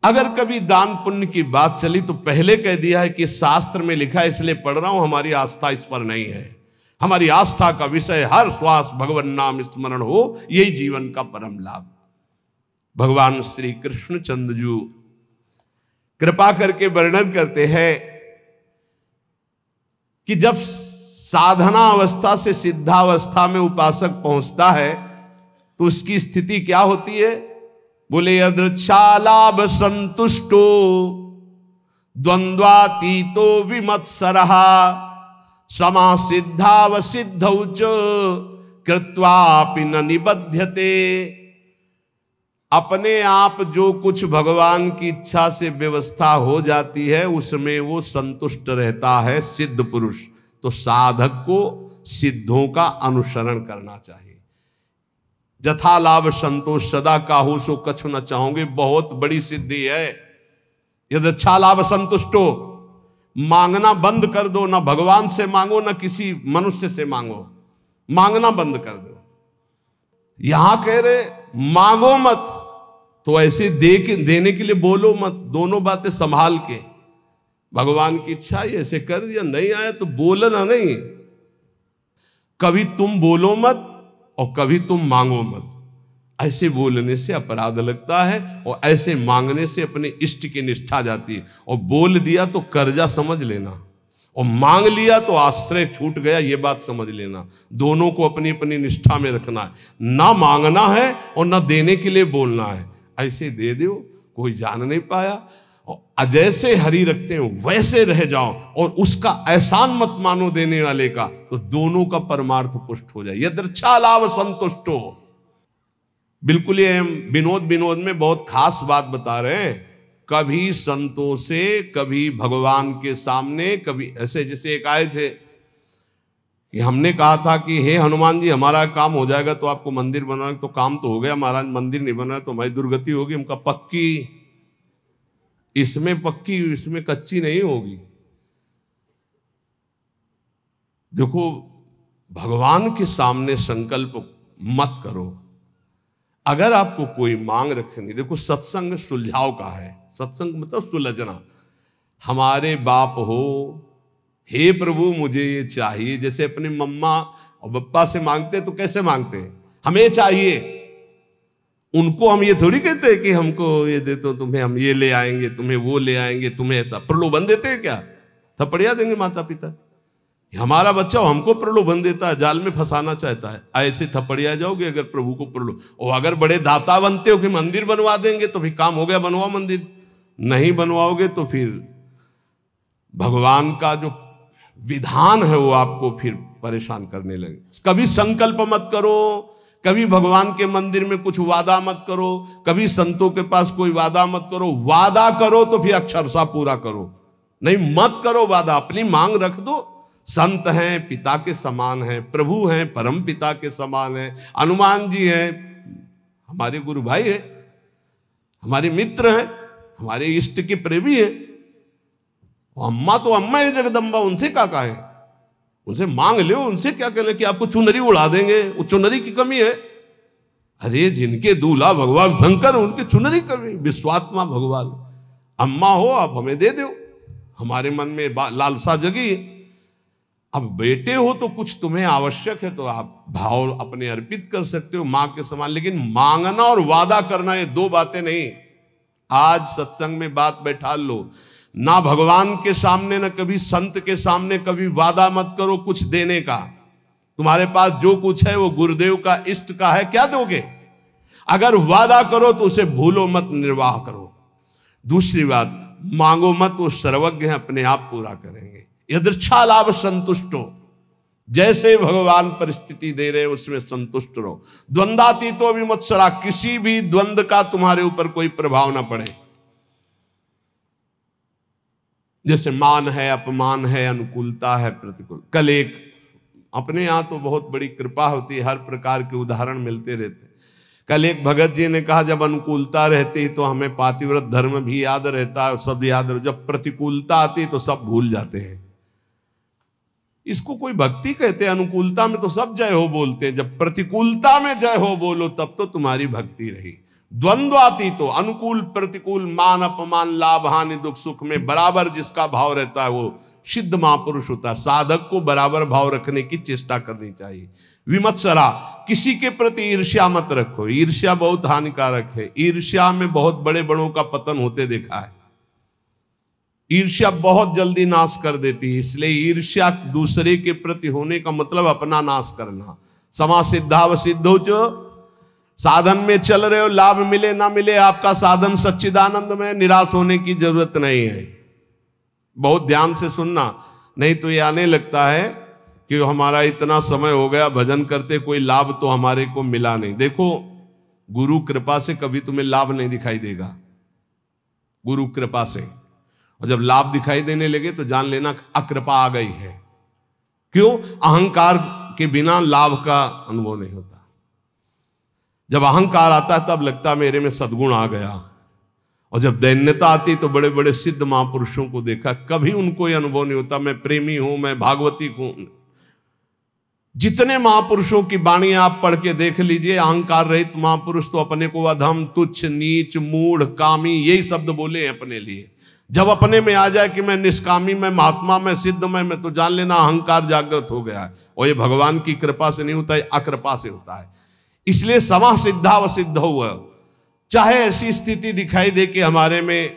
Speaker 1: अगर कभी दान पुण्य की बात चली तो पहले कह दिया है कि शास्त्र में लिखा है, इसलिए पढ़ रहा हूँ, हमारी आस्था इस पर नहीं है। हमारी आस्था का विषय हर श्वास भगवान नाम स्मरण हो, यही जीवन का परम लाभ। भगवान श्री कृष्ण चंद्र जू, कृपा करके वर्णन करते हैं कि जब साधना अवस्था से सिद्धावस्था में उपासक पहुँचता है तो उसकी स्थिति क्या होती है? बोले अदृक्षालाभ संतुष्टो, द्वंद्वातीतो विमत्सरहा समा सिद्धाव सिद्ध कृत्वापि न निबध्यते। अपने आप जो कुछ भगवान की इच्छा से व्यवस्था हो जाती है, उसमें वो संतुष्ट रहता है सिद्ध पुरुष। तो साधक को सिद्धों का अनुसरण करना चाहिए। जथा लाभ संतोष, सदा काहू सो कछु न चाहोगे। बहुत बड़ी सिद्धि है। यदि अच्छा लाभ संतुष्टो, मांगना बंद कर दो, ना भगवान से मांगो, ना किसी मनुष्य से मांगो। मांगना बंद कर दो। यहाँ कह रहे, मांगो मत तो ऐसे दे के देने के लिए बोलो मत, दोनों बातें संभाल के। भगवान की इच्छा ऐसे कर दिया, नहीं आया तो बोलना नहीं। कभी तुम बोलो मत और कभी तुम मांगो मत। ऐसे बोलने से अपराध लगता है और ऐसे मांगने से अपने इष्ट की निष्ठा जाती है। और बोल दिया तो कर्जा समझ लेना। और मांग लिया तो आश्रय छूट गया, ये बात समझ लेना। दोनों को अपनी अपनी निष्ठा में रखना है। ना मांगना है और ना देने के लिए बोलना है। ऐसे दे दो, कोई जान नहीं पाया। जैसे हरी रखते हो, वैसे रह जाओ और उसका एहसान मत मानो देने वाले का तो दोनों का परमार्थ पुष्ट हो जाए। यदृच्छा लाभ संतुष्ट हो। बिल्कुल ये हम विनोद विनोद में बहुत खास बात बता रहे हैं। कभी संतों से, कभी भगवान के सामने, कभी ऐसे जैसे एक आए थे। कि हमने कहा था कि, हे हनुमान जी, हमारा काम हो जाएगा तो आपको मंदिर बनवाएँगे तो काम तो हो गया, महाराज, मंदिर नहीं बना तो हमारी दुर्गति होगी, हमका पक्की इसमें पक्की, इसमें कच्ची नहीं होगी। देखो, भगवान के सामने संकल्प मत करो। अगर आपको कोई मांग रखनी, देखो, सत्संग सुलझाव का है। सत्संग मतलब सुलझना। हमारे बाप हो, हे प्रभु, मुझे ये चाहिए। जैसे अपने मम्मा और पप्पा से मांगते तो कैसे मांगते हमें चाहिए। उनको हम ये थोड़ी कहते हैं कि हमको ये दे तो तुम्हें हम ये ले आएँगे, तुम्हें वो ले आएँगे, तुम्हें ऐसा प्रलोभन देते हैं क्या? थपड़िया देंगे माता पिता हमारा बच्चा हमको प्रलोभन देता है, जाल में फंसाना चाहता है। ऐसे थपड़िया जाओगे अगर प्रभु को प्रलोभ, और अगर बड़े दाता बनते हो कि मंदिर बनवा देंगे तो भी काम हो गया बनवा मंदिर। नहीं बनवाओगे तो फिर भगवान का जो विधान है वो आपको फिर परेशान करने लगे। कभी संकल्प मत करो कभी भगवान के मंदिर में कुछ वादा मत करो, कभी संतों के पास कोई वादा मत करो, वादा करो तो फिर अक्षरशा पूरा करो। नहीं, मत करो वादा, अपनी मांग रख दो। संत हैं, पिता के समान हैं, प्रभु हैं, परम पिता के समान हैं, हनुमान जी हैं, हमारे गुरु भाई है, हमारे मित्र हैं, हमारे इष्ट के प्रेमी हैं। अम्मा तो अम्मा है, जगदम्बा, उनसे कहा है। उनसे मांग लो, उनसे क्या कह कि आपको चुनरी उड़ा देंगे, वो चुनरी की कमी है। अरे, जिनके दूल्हा भगवान शंकर उनकी चुनरी कमी, विश्वात्मा भगवान। अम्मा हो, आप हमें दे दो। हमारे मन में लालसा जगी। अब बेटे हो तो कुछ तुम्हें आवश्यक है तो आप भाव अपने अर्पित कर सकते हो, माँ के समान। लेकिन मांगना और वादा करना, ये दो बातें नहीं। आज सत्संग में बात बैठा लो। ना भगवान के सामने, ना कभी संत के सामने, कभी वादा मत करो कुछ देने का। तुम्हारे पास जो कुछ है, वो गुरुदेव का, इष्ट का है, क्या दोगे? अगर वादा करो तो उसे भूलो मत, निर्वाह करो। दूसरी बात, मांगो मत, वो सर्वज्ञ है, अपने आप पूरा करेंगे। यदृच्छा लाभ संतुष्ट। हो जैसे भगवान परिस्थिति दे रहे उसमें संतुष्ट रहो। द्वंदाती तो भी मत सरा किसी भी द्वंद का तुम्हारे ऊपर कोई प्रभाव ना पड़े। जैसे मान है, अपमान है, अनुकूलता है, प्रतिकूल। कल एक, अपने यहाँ तो बहुत बड़ी कृपा होती है, हर प्रकार के उदाहरण मिलते रहते कल एक भगत जी ने कहा, जब अनुकूलता रहती तो हमें पातिव्रत धर्म भी याद रहता है, सब याद रहता जब प्रतिकूलता आती तो सब भूल जाते हैं। इसको कोई भक्ति कहते हैं? अनुकूलता में तो सब जय हो बोलते हैं। जब प्रतिकूलता में जय हो बोलो, तब तो तुम्हारी भक्ति रही। द्वंद्व आती तो अनुकूल, प्रतिकूल, मान, अपमान, लाभ, हानि, दुख, सुख में बराबर जिसका भाव रहता है वो सिद्ध महापुरुष होता है। साधक को बराबर भाव रखने की चेष्टा करनी चाहिए। विमत्सरा, किसी के प्रति ईर्ष्या मत रखो। ईर्ष्या बहुत हानिकारक है। ईर्ष्या में बहुत बड़े बड़ों का पतन होते देखा है। ईर्ष्या बहुत जल्दी नाश कर देती है, इसलिए ईर्ष्या दूसरे के प्रति होने का मतलब अपना नाश करना। समा सिद्धाव सिद्धो जो साधन में चल रहे हो, लाभ मिले, ना मिले, आपका साधन सच्चिदानंद में निराश होने की ज़रूरत नहीं है। बहुत ध्यान से सुनना, नहीं तो ये आने लगता है कि हमारा इतना समय हो गया, भजन करते कोई लाभ तो हमारे को मिला नहीं। देखो, गुरु कृपा से कभी तुम्हें लाभ नहीं दिखाई देगा। गुरु कृपा से। और जब लाभ दिखाई देने लगे तो जान लेना अकृपा आ गई है। क्यों? अहंकार के बिना लाभ का अनुभव नहीं होता। जब अहंकार आता है, तब लगता है मेरे में सदगुण आ गया। और जब दैन्यता आती तो बड़े बड़े सिद्ध महापुरुषों को देखा, कभी उनको यह अनुभव नहीं होता, मैं प्रेमी हूँ, मैं भागवती हूँ। जितने महापुरुषों की वाणी आप पढ़ के देख लीजिए, अहंकार रहित महापुरुष तो अपने को अधम तुच्छ, नीच, मूढ़, कामी, यही शब्द बोले हैं अपने लिए। जब अपने में आ जाए कि मैं निष्कामी, मैं महात्मा, मैं सिद्ध, मैं मैं तो जान लेना, अहंकार जागृत हो गया है। और ये भगवान की कृपा से नहीं होता है अकृपा से होता है। इसलिए समा सिद्धा व सिद्ध हुआ चाहे ऐसी स्थिति दिखाई दे कि हमारे में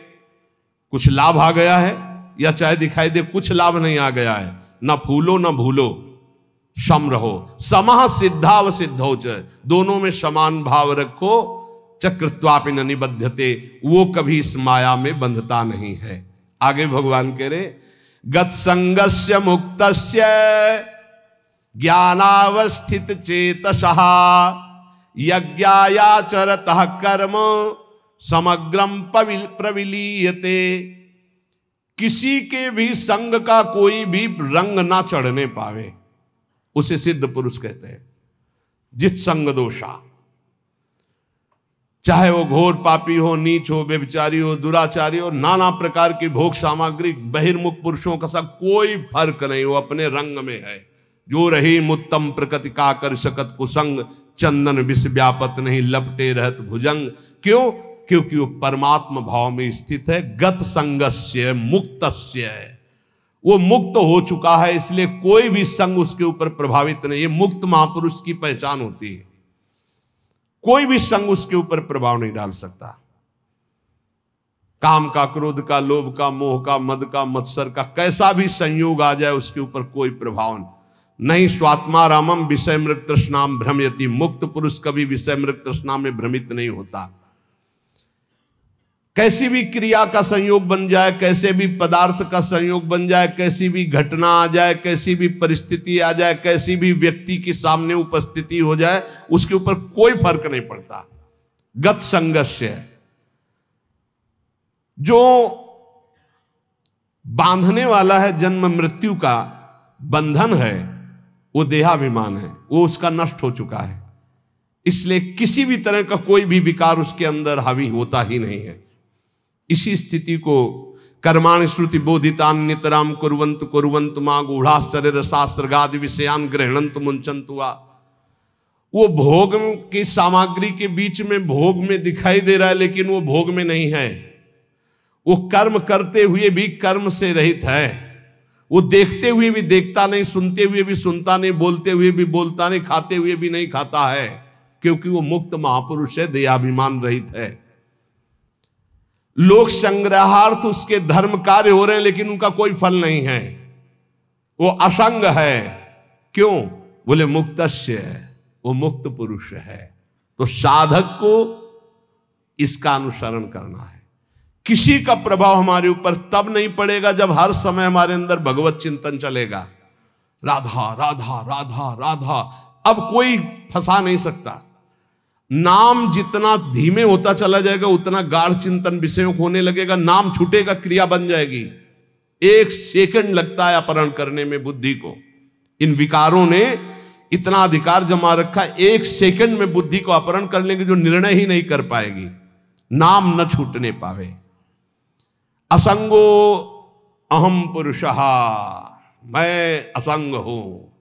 Speaker 1: कुछ लाभ आ गया है, या चाहे दिखाई दे कुछ लाभ नहीं आ गया है, ना फूलो, ना भूलो सम रहो। समा सिद्धा व सिद्धो दोनों में समान भाव रखो, चक्रत्वापि न निबद्धते वो कभी इस माया में बंधता नहीं है। आगे भगवान कह रहे गत संगस्य मुक्त ज्ञानावस्थित चेतस। यज्ञायाचरत कर्म समग्रम प्रविलीयते। किसी के भी संग का कोई भी रंग ना चढ़ने पावे, उसे सिद्ध पुरुष कहते हैं। जित संग दोषा। चाहे वो घोर पापी हो, नीच हो बेविचारी हो, दुराचारी हो, नाना प्रकार की भोग सामग्री, बहिर्मुख पुरुषों का सब कोई फ़र्क नहीं, वो अपने रंग में है। जो रही मुत्तम प्रकृति का कर सकत कुसंग चंदन विष व्यापत नहीं लपटे रहत भुजंग। क्यों? क्योंकि वो परमात्मा भाव में स्थित है, गत संगस्य मुक्त वो मुक्त हो चुका है, इसलिए कोई भी संग उसके ऊपर प्रभावित नहीं है। मुक्त महापुरुष की पहचान होती है। कोई भी संग उसके ऊपर प्रभाव नहीं डाल सकता। काम का, क्रोध का, लोभ का, मोह का, मद का, मत्सर का, कैसा भी संयोग आ जाए, उसके ऊपर कोई प्रभाव नहीं। स्वात्मा रामम विषय मृत तृष्णाम भ्रमयति। मुक्त पुरुष कभी विषय मृत तृष्णा में भ्रमित नहीं होता। कैसी भी क्रिया का संयोग बन जाए, कैसे भी पदार्थ का संयोग बन जाए, कैसी भी घटना आ जाए, कैसी भी परिस्थिति आ जाए, कैसी भी व्यक्ति के सामने उपस्थिति हो जाए, उसके ऊपर कोई फ़र्क नहीं पड़ता। गत संघर्ष है। जो बांधने वाला है जन्म मृत्यु का बंधन है वो देहाभिमान है, वो उसका नष्ट हो चुका है। इसलिए किसी भी तरह का कोई भी विकार उसके अंदर हावी होता ही नहीं है। इसी स्थिति को कर्माण श्रुति बोधितान नितराम कुरवंत कुरवंत माँ गूढ़ाश्चर्य शास्त्रगाद विषयान ग्रहणंत मुंचंत हुआ वो भोग की सामग्री के बीच में भोग में दिखाई दे रहा है, लेकिन वो भोग में नहीं है। वो कर्म करते हुए भी कर्म से रहित है। वो देखते हुए भी देखता नहीं, सुनते हुए भी सुनता नहीं, बोलते हुए भी बोलता नहीं, खाते हुए भी नहीं खाता है, क्योंकि वो मुक्त महापुरुष है, दयाभिमान रहित है। लोक संग्रहार्थ उसके धर्म कार्य हो रहे हैं, लेकिन उनका कोई फल नहीं है। वो असंग है। क्यों? बोले, मुक्तस्य है। वो मुक्त पुरुष है। तो साधक को इसका अनुसरण करना है। किसी का प्रभाव हमारे ऊपर तब नहीं पड़ेगा जब हर समय हमारे अंदर भगवत चिंतन चलेगा। राधा राधा राधा राधा। अब कोई फंसा नहीं सकता। नाम जितना धीमे होता चला जाएगा, उतना गाढ़ चिंतन विषय होने लगेगा, नाम छूटेगा, क्रिया बन जाएगी। एक सेकंड लगता है अपहरण करने में बुद्धि को। इन विकारों ने इतना अधिकार जमा रखा, एक सेकंड में बुद्धि को अपहरण कर लेंगे जो निर्णय ही नहीं कर पाएगी। नाम न छूटने पावे। असंगो अहम पुरुष। मैं असंग हूँ।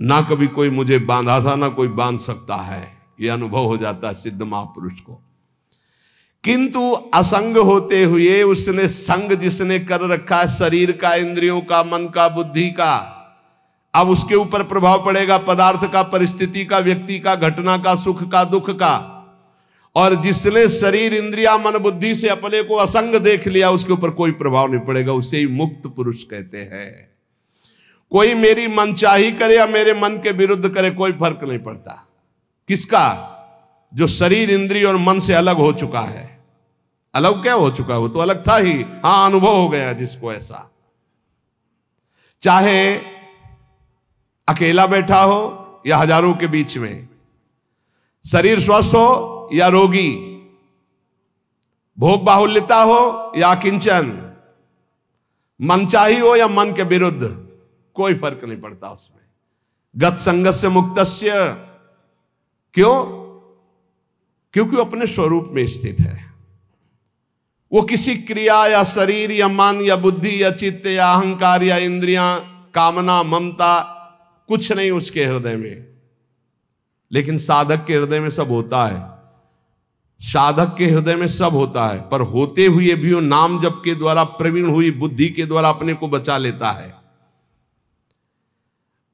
Speaker 1: ना कभी कोई मुझे बांधा था, ना कोई बाँध सकता है। यह अनुभव हो जाता है सिद्ध महापुरुष को। किंतु असंग होते हुए उसने संग जिसने कर रखा है, शरीर का, इंद्रियों का, मन का, बुद्धि का, अब उसके ऊपर प्रभाव पड़ेगा पदार्थ का, परिस्थिति का, व्यक्ति का, घटना का, सुख का, दुख का। और जिसने शरीर, इंद्रिया, मन, बुद्धि से अपने को असंग देख लिया, उसके ऊपर कोई प्रभाव नहीं पड़ेगा, उसे ही मुक्त पुरुष कहते हैं। कोई मेरी मन चाही करे या मेरे मन के विरुद्ध करे, कोई फ़र्क नहीं पड़ता। किसका? जो शरीर, इंद्रिय और मन से अलग हो चुका है। अलग क्या हो चुका है? वो तो अलग था ही। हाँ, अनुभव हो गया जिसको ऐसा। चाहे अकेला बैठा हो या हज़ारों के बीच में, शरीर स्वस्थ हो या रोगी? भोग बाहुल्यता हो या किंचन? मन चाही हो या मन के विरुद्ध? कोई फ़र्क नहीं पड़ता उसमें। गत संगत से मुक्त क्यों? क्योंकि वो अपने स्वरूप में स्थित है। वो किसी क्रिया या शरीर या मन या बुद्धि या चित्त या अहंकार या इंद्रियाँ, कामना, ममता, कुछ नहीं उसके हृदय में। लेकिन साधक के हृदय में सब होता है। साधक के हृदय में सब होता है, पर होते हुए भी वो नाम जप के द्वारा प्रवीण हुई बुद्धि के द्वारा अपने को बचा लेता है।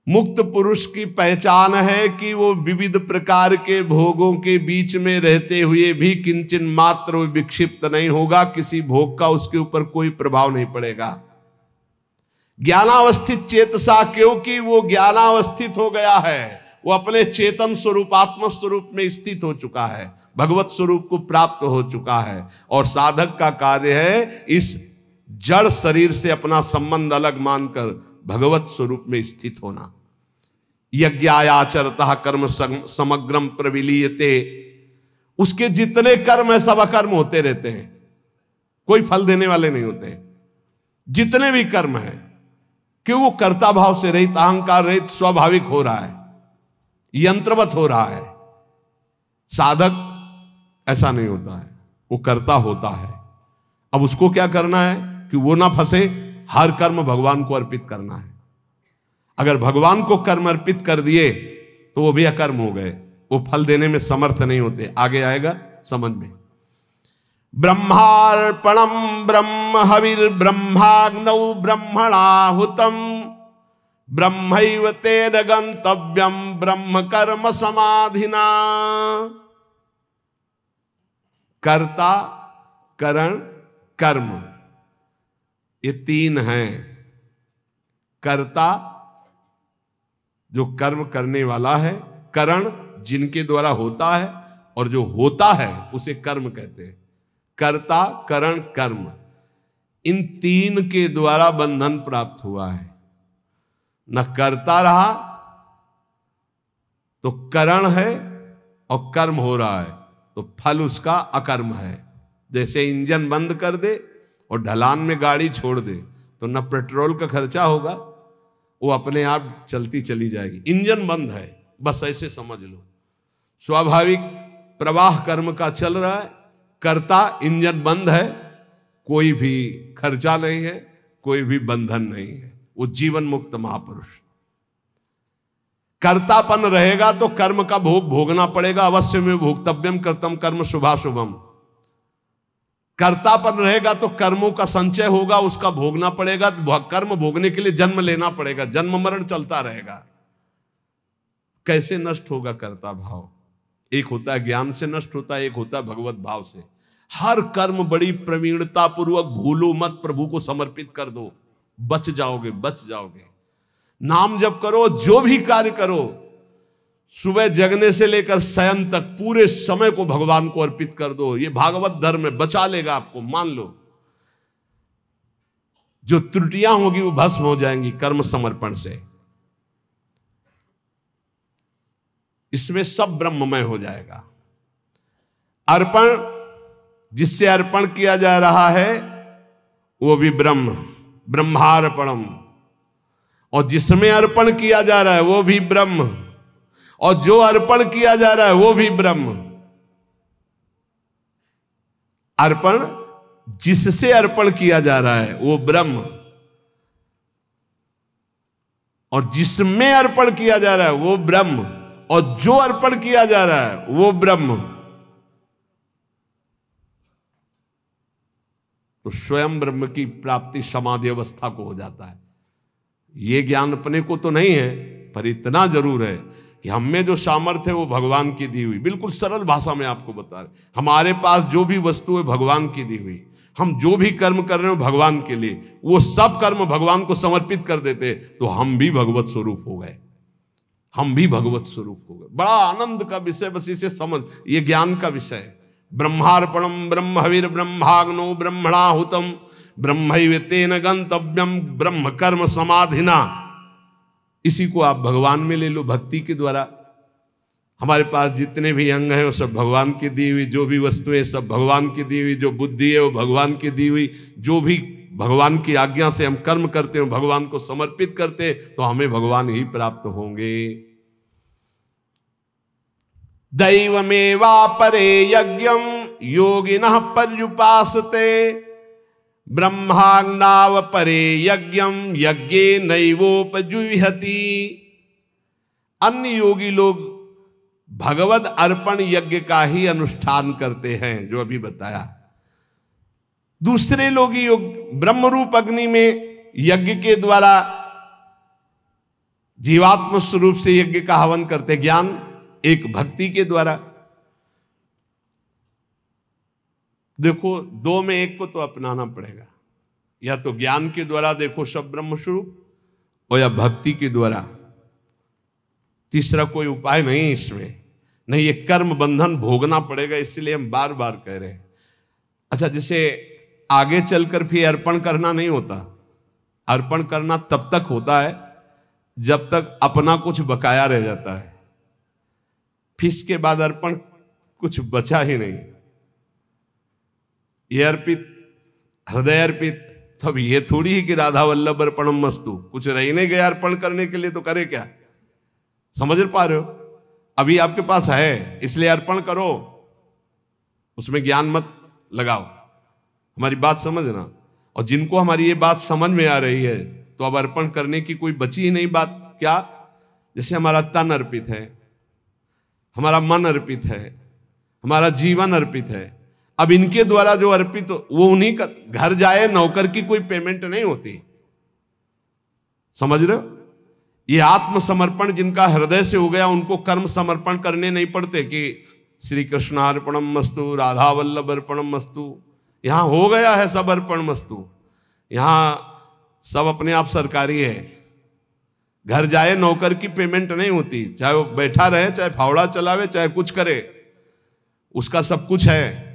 Speaker 1: मुक्त पुरुष की पहचान है कि वो विविध प्रकार के भोगों के बीच में रहते हुए भी किंचन मात्र विक्षिप्त नहीं होगा, किसी भोग का उसके ऊपर कोई प्रभाव नहीं पड़ेगा। ज्ञानावस्थित चेतसा क्योंकि वो ज्ञानावस्थित हो गया है, वो अपने चेतन स्वरूप आत्म स्वरूप में स्थित हो चुका है। भगवत स्वरूप को प्राप्त हो चुका है और साधक का कार्य है इस जड़ शरीर से अपना संबंध अलग मानकर भगवत स्वरूप में स्थित होना। यज्ञायाचरता कर्म समग्रम प्रविलीयते। उसके जितने कर्म है, सब अकर्म होते रहते हैं। कोई फल देने वाले नहीं होते। जितने भी कर्म है, क्यों वो कर्ता भाव से रहित, अहंकार रहित, स्वाभाविक हो रहा है, यंत्रवत हो रहा है। साधक ऐसा नहीं होता है। वो करता होता है। अब उसको क्या करना है कि वो ना फंसे, हर कर्म भगवान को अर्पित करना है। अगर भगवान को कर्म अर्पित कर दिए तो वो भी अकर्म हो गए। वो फल देने में समर्थ नहीं होते। आगे आएगा समझ में। ब्रह्मार्पणम ब्रह्म हविर ब्रह्माग्नौ ब्रह्मणाहुतम ब्रह्म तेन गंतव्यम ब्रह्म कर्म समाधिना कर्ता, करण, कर्म। ये तीन हैं। कर्ता, जो कर्म करने वाला है, करण, जिनके द्वारा होता है, और जो होता है, उसे कर्म कहते हैं। कर्ता, करण, कर्म। इन तीन के द्वारा बंधन प्राप्त हुआ है। न करता रहा तो करण है, और कर्म हो रहा है। तो फल उसका अकर्म है। जैसे इंजन बंद कर दे और ढलान में गाड़ी छोड़ दे तो न पेट्रोल का खर्चा होगा, वो अपने आप चलती चली जाएगी। इंजन बंद है, बस ऐसे समझ लो। स्वाभाविक प्रवाह कर्म का चल रहा है, कर्ता इंजन बंद है, कोई भी खर्चा नहीं है, कोई भी बंधन नहीं है, वो जीवन मुक्त महापुरुष। कर्तापन रहेगा तो कर्म का भोग भोगना पड़ेगा, अवश्य में भोक्तव्यम कर्तम कर्म शुभा शुभम कर्तापन रहेगा तो कर्मों का संचय होगा, उसका भोगना पड़ेगा तो कर्म भोगने के लिए जन्म लेना पड़ेगा, जन्म मरण चलता रहेगा। कैसे नष्ट होगा कर्ता भाव? एक होता है ज्ञान से नष्ट होता है, एक होता है भगवत भाव से। हर कर्म बड़ी प्रवीणता पूर्वक भूलो मत, प्रभु को समर्पित कर दो। बच जाओगे बच जाओगे। नाम जप करो, जो भी कार्य करो, सुबह जगने से लेकर शयन तक पूरे समय को भगवान को अर्पित कर दो। ये भागवत धर्म में बचा लेगा आपको, मान लो। जो त्रुटियाँ होगी वो भस्म हो जाएँगी कर्म समर्पण से। इसमें सब ब्रह्ममय हो जाएगा। अर्पण, जिससे अर्पण किया जा रहा है, वो भी ब्रह्म, ब्रह्मार्पणम। और जिसमें अर्पण किया जा रहा है वो भी ब्रह्म। और जो अर्पण किया जा रहा है वो भी ब्रह्म। अर्पण जिससे अर्पण किया जा रहा है वो ब्रह्म। और जिसमें अर्पण किया जा रहा है वो ब्रह्म। और जो अर्पण किया जा रहा है वो ब्रह्म। तो स्वयं ब्रह्म की प्राप्ति समाधि अवस्था को हो जाता है। ये ज्ञान अपने को तो नहीं है, पर इतना ज़रूर है कि हम में जो सामर्थ्य है वो भगवान की दी हुई। बिल्कुल सरल भाषा में आपको बता रहे हमारे पास जो भी वस्तु है, भगवान की दी हुई। हम जो भी कर्म कर रहे हो भगवान के लिए। वो सब कर्म भगवान को समर्पित कर देते तो हम भी भगवत स्वरूप हो गए। हम भी भगवत स्वरूप हो गए। बड़ा आनंद का विषय, बस इसे समझ, ये ज्ञान का विषय है। ब्रह्मार्पणम ब्रह्मवीर ब्रह्माग्नो ब्रह्मणाहुतम। ब्रह्म तेन गंतव्यम ब्रह्म कर्म समाधिना इसी को आप भगवान में ले लो, भक्ति के द्वारा। हमारे पास जितने भी अंग हैं, वो सब भगवान की दी हुई जो भी वस्तुएँ सब भगवान की दी हुई जो बुद्धि है, वो भगवान की दी हुई जो भी भगवान की आज्ञा से हम कर्म करते हैं भगवान को समर्पित करते हैं तो हमें भगवान ही प्राप्त होंगे। दैवमेवा परे यज्ञम योगिन पर्युपासते। ब्रह्माग्नाव परे यज्ञम यज्ञ नैवोपजुहति अन्य योगी लोग भगवत अर्पण यज्ञ का ही अनुष्ठान करते हैं, जो अभी बताया। दूसरे लोग योग ब्रह्म रूप अग्नि में यज्ञ के द्वारा जीवात्म स्वरूप से यज्ञ का हवन करते। ज्ञान एक भक्ति के द्वारा। देखो, दो में एक को तो अपनाना पड़ेगा। या तो ज्ञान के द्वारा देखो सब ब्रह्म स्वरूप और या भक्ति के द्वारा। तीसरा कोई उपाय नहीं इसमें। नहीं, ये कर्म बंधन भोगना पड़ेगा, इसलिए हम बार बार कह रहे हैं। अच्छा जैसे आगे चलकर फिर अर्पण करना नहीं होता। अर्पण करना तब तक होता है, जब तक अपना कुछ बकाया रह जाता है। फिर इसके बाद अर्पण कुछ बचा ही नहीं। ये अर्पित हृदय अर्पित तो अब ये थोड़ी ही कि राधा वल्लभ अर्पणम मस्तु, कुछ रह नहीं गया अर्पण करने के लिए तो करे क्या? समझ पा रहे हो? अभी आपके पास है, इसलिए अर्पण करो। उसमें ज्ञान मत लगाओ। हमारी बात समझना। और जिनको हमारी ये बात समझ में आ रही है तो अब अर्पण करने की कोई बची ही नहीं बात। क्या? जैसे हमारा तन अर्पित है, हमारा मन अर्पित है, हमारा जीवन अर्पित है अब इनके द्वारा जो अर्पित वो उन्हीं का, घर जाए, नौकर की कोई पेमेंट नहीं होती। समझ रहे हो? ये आत्मसमर्पण जिनका हृदय से हो गया, उनको कर्म समर्पण करने नहीं पड़ते कि श्री कृष्णार्पणम मस्तु, राधा वल्लभ अर्पणम मस्तु। यहाँ हो गया है सब अर्पण मस्तु। यहाँ सब अपने आप सरकारी है। घर जाए, नौकर की पेमेंट नहीं होती। चाहे वो बैठा रहे, चाहे फावड़ा चलावे, चाहे कुछ करे, उसका सब कुछ है।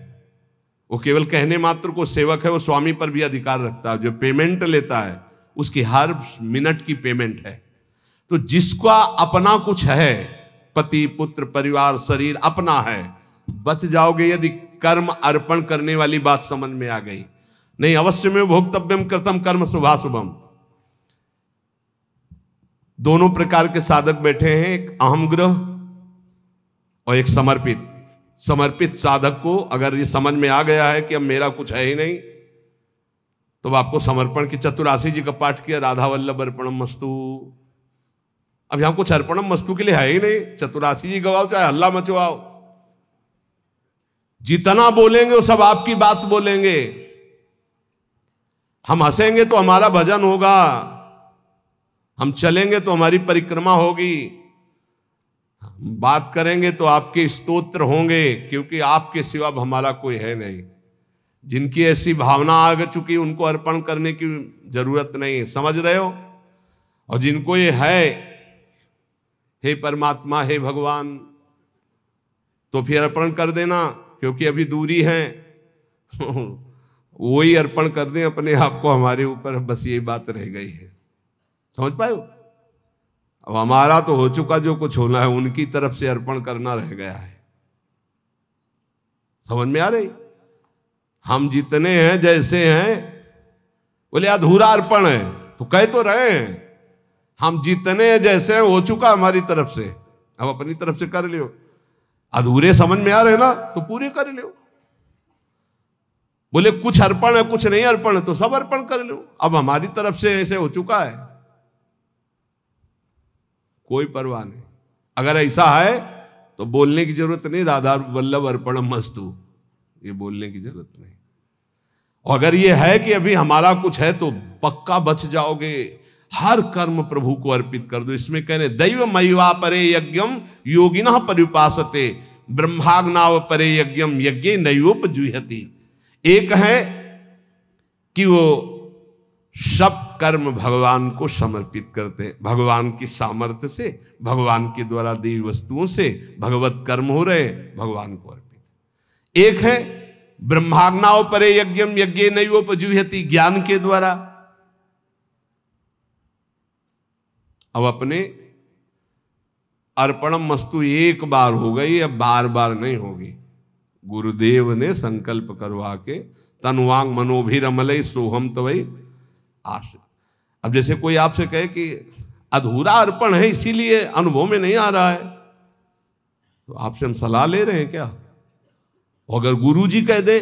Speaker 1: वो केवल कहने मात्र को सेवक है, वो स्वामी पर भी अधिकार रखता है। जो पेमेंट लेता है, उसकी हर मिनट की पेमेंट है। तो जिसका अपना कुछ है, पति, पुत्र, परिवार, शरीर, अपना है, बच जाओगे यदि कर्म अर्पण करने वाली बात समझ में आ गई। नहीं, अवश्य में भोक्तव्यम कर्तम कर्म शुभा शुभम। दोनों प्रकार के साधक बैठे हैं, एक अहम ग्रह और एक समर्पित। समर्पित साधक को अगर ये समझ में आ गया है कि अब मेरा कुछ है ही नहीं तो आपको समर्पण की चतुराशी जी का पाठ किया राधा वल्लभ अर्पणम मस्तु। अब यहाँ कुछ अर्पणम मस्तु के लिए है ही नहीं चतुराशी जी गवाओ, चाहे हल्ला मचवाओ। जितना बोलेंगे, वो सब आपकी बात बोलेंगे। हम हंसेंगे तो हमारा भजन होगा, हम चलेंगे तो हमारी परिक्रमा होगी। बात करेंगे तो आपके स्तोत्र होंगे, क्योंकि आपके सिवा हमारा कोई है नहीं। जिनकी ऐसी भावना आ चुकी, उनको अर्पण करने की ज़रूरत नहीं। समझ रहे हो? और जिनको ये है, हे परमात्मा, हे भगवान तो फिर अर्पण कर देना, क्योंकि अभी दूरी है। वही अर्पण कर दें, अपने आप को हमारे ऊपर। बस ये बात रह गई है। समझ पाए अब हमारा तो हो चुका जो कुछ होना है, उनकी तरफ़ से अर्पण करना रह गया है। समझ में आ रही? हम जितने हैं, जैसे हैं, बोले, अधूरा अर्पण है तो कह तो रहे हैं। हम जितने हैं, जैसे हैं, हो चुका हमारी तरफ़ से। अब अपनी तरफ़ से कर लियो। अधूरे समझ में आ रहे ना तो पूरे कर लो बोले, कुछ अर्पण है, कुछ नहीं अर्पण है तो सब अर्पण कर लो अब हमारी तरफ़ से ऐसे हो चुका है। कोई परवाह नहीं। अगर ऐसा है तो बोलने की ज़रूरत नहीं, राधा वल्लभ अर्पण मस्तु। ये बोलने की ज़रूरत नहीं। अगर ये है कि अभी हमारा कुछ है तो पक्का बच जाओगे। हर कर्म प्रभु को अर्पित कर दो। इसमें कहने, दैव मयुवा परे यज्ञम योगिना परिपासते। ब्रह्माग्नाव परे यज्ञम यज्ञ नयोपजुहती एक है कि वो सब कर्म भगवान को समर्पित करते हैं। भगवान की सामर्थ्य से, भगवान के द्वारा दी वस्तुओं से भगवत कर्म हो रहे भगवान को अर्पित। एक है ब्रह्माग्नाव परे यज्ञम, यज्ञ नयोपजुहती ज्ञान के द्वारा। अब अपने अर्पणम मस्तु एक बार हो गई, अब बार बार नहीं होगी। गुरुदेव ने संकल्प करवा के, तनुवांग मनोभिरमल सोहम तो वही आश अब जैसे कोई आपसे कहे कि अधूरा अर्पण है, इसीलिए अनुभव में नहीं आ रहा है। तो आपसे हम सलाह ले रहे हैं क्या? अगर गुरु जी कह दे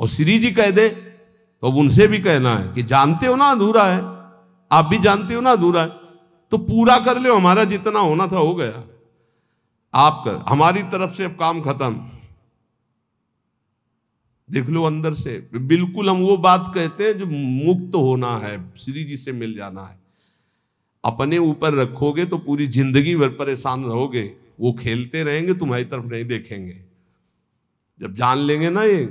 Speaker 1: और श्री जी कह दे तो अब उनसे भी कहना है कि जानते हो ना अधूरा है, आप भी जानते हो ना अधूरा है तो पूरा कर लो, हमारा जितना होना था हो गया। आप कर, हमारी तरफ़ से अब काम खत्म। देख लो अंदर से। बिल्कुल हम वो बात कहते हैं जो मुक्त होना है, श्री जी से मिल जाना है। अपने ऊपर रखोगे तो पूरी ज़िंदगी भर परेशान रहोगे। वो खेलते रहेंगे, तुम्हारी तरफ़ नहीं देखेंगे। जब जान लेंगे ना ये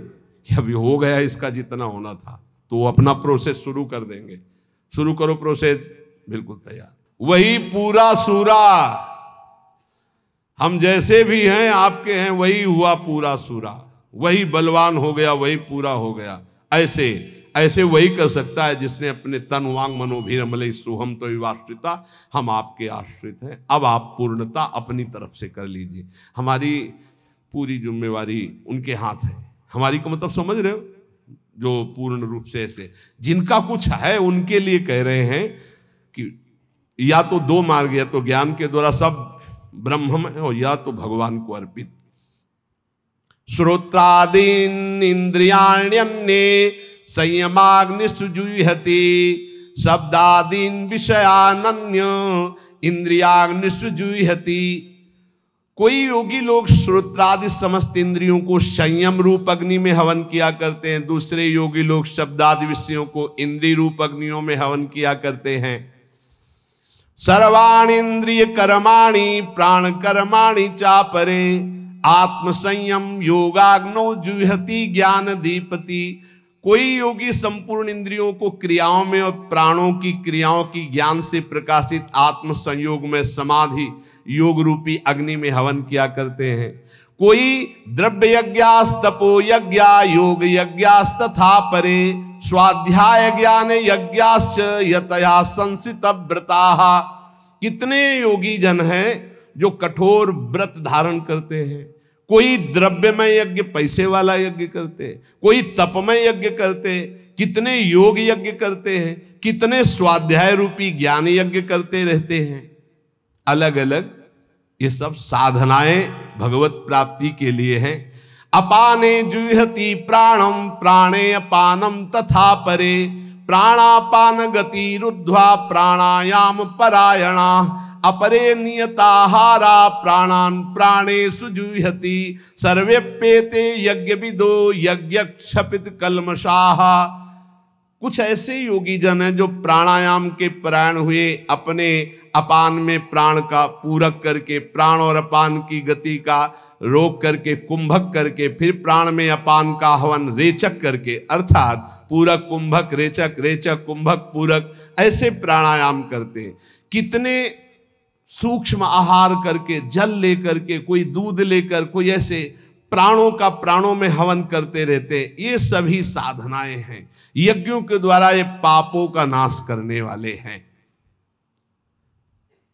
Speaker 1: कि अभी हो गया इसका जितना होना था तो वो अपना प्रोसेस शुरू कर देंगे। शुरू करो प्रोसेस बिल्कुल तैयार। वही पूरा सूरा। हम जैसे भी हैं, आपके हैं, वही हुआ पूरा सूरा। वही बलवान हो गया, वही पूरा हो गया। ऐसे ऐसे वही कर सकता है जिसने अपने तन, वांग मनोभीरमल सुहम तो विवाश्रिता हम आपके आश्रित हैं। अब आप पूर्णता अपनी तरफ़ से कर लीजिए। हमारी पूरी जिम्मेवारी उनके हाथ है। हमारी को मतलब समझ रहे हो? जो पूर्ण रूप से ऐसे। जिनका कुछ है, उनके लिए कह रहे हैं कि या तो दो मार्ग, या तो ज्ञान के द्वारा सब ब्रह्म में और या तो भगवान को अर्पित श्रोत्रादीन इंद्रियाण्यन्ये संयमाग्निशुजुहति शब्दादीन विषयान्य इंद्रियाग्निशुजुहति कोई योगी लोग श्रोत्रादि समस्त इंद्रियों को संयम रूप अग्नि में हवन किया करते हैं, दूसरे योगी लोग शब्दादि विषयों को इंद्रिय रूप अग्नियों में हवन किया करते हैं। सर्वाणी इंद्रिय कर्माणी, प्राण कर्माणी चापरे आत्म संयम योगाग्नो जुहति ज्ञान दीपति। कोई योगी संपूर्ण इंद्रियों को क्रियाओं में और प्राणों की क्रियाओं की ज्ञान से प्रकाशित आत्म संयोग में समाधि, योग रूपी अग्नि में हवन किया करते हैं। कोई द्रव्य यज्ञास तपो यज्ञ योग यज्ञास तथा परे, स्वाध्याय ज्ञान यज्ञाश्च यतया संसित व्रता कितने योगी जन हैं जो कठोर व्रत धारण करते हैं, कोई द्रव्यमय यज्ञ पैसे वाला यज्ञ करते कोई तपमय यज्ञ करते कितने योग यज्ञ करते हैं, कितने स्वाध्याय रूपी ज्ञान यज्ञ करते रहते हैं अलग अलग ये सब साधनाएँ भगवत प्राप्ति के लिए हैं। अपाने जुहति प्राणम प्राणे अपानम तथा परे, प्राणापान गति रुद्ध्वा प्राणायाम परायणा। अपरे नियताहारा प्राणान प्राणे सुजुहति सर्वे पेते यज्ञ विदो यज्ञ क्षपित कलमशाह कुछ ऐसे योगी जन हैं जो प्राणायाम के प्राण हुए, अपने अपान में प्राण का पूरक करके, प्राण और अपान की गति का रोक करके, कुंभक करके, फिर प्राण में अपान का हवन रेचक करके, अर्थात पूरक, कुंभक, रेचक रेचक, कुंभक, पूरक, ऐसे प्राणायाम करते हैं। कितने सूक्ष्म आहार करके, जल लेकर के, कोई दूध लेकर, कोई ऐसे प्राणों का प्राणों में हवन करते रहते ये सभी साधनाएँ हैं। यज्ञों के द्वारा ये पापों का नाश करने वाले हैं।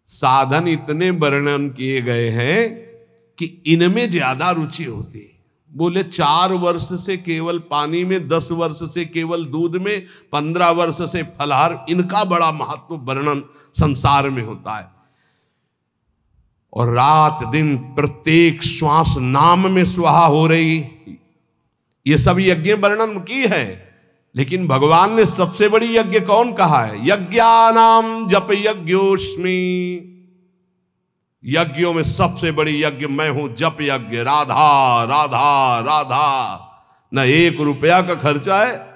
Speaker 1: साधन इतने वर्णन किए गए हैं कि इनमें ज़्यादा रुचि होती बोले, चार वर्ष से केवल पानी में, दस वर्ष से केवल दूध में, पंद्रह वर्ष से फलहार, इनका बड़ा महत्व वर्णन संसार में होता है। और रात दिन प्रत्येक श्वास नाम में स्वाहा हो रही। ये सब यज्ञ वर्णन की है, लेकिन भगवान ने सबसे बड़ी यज्ञ कौन कहा है? यज्ञानाम जप यज्ञोष्मी। यज्ञों में सबसे बड़ी यज्ञ मैं हूँ, जप यज्ञ। राधा राधा राधा। न एक रुपया का खर्चा है,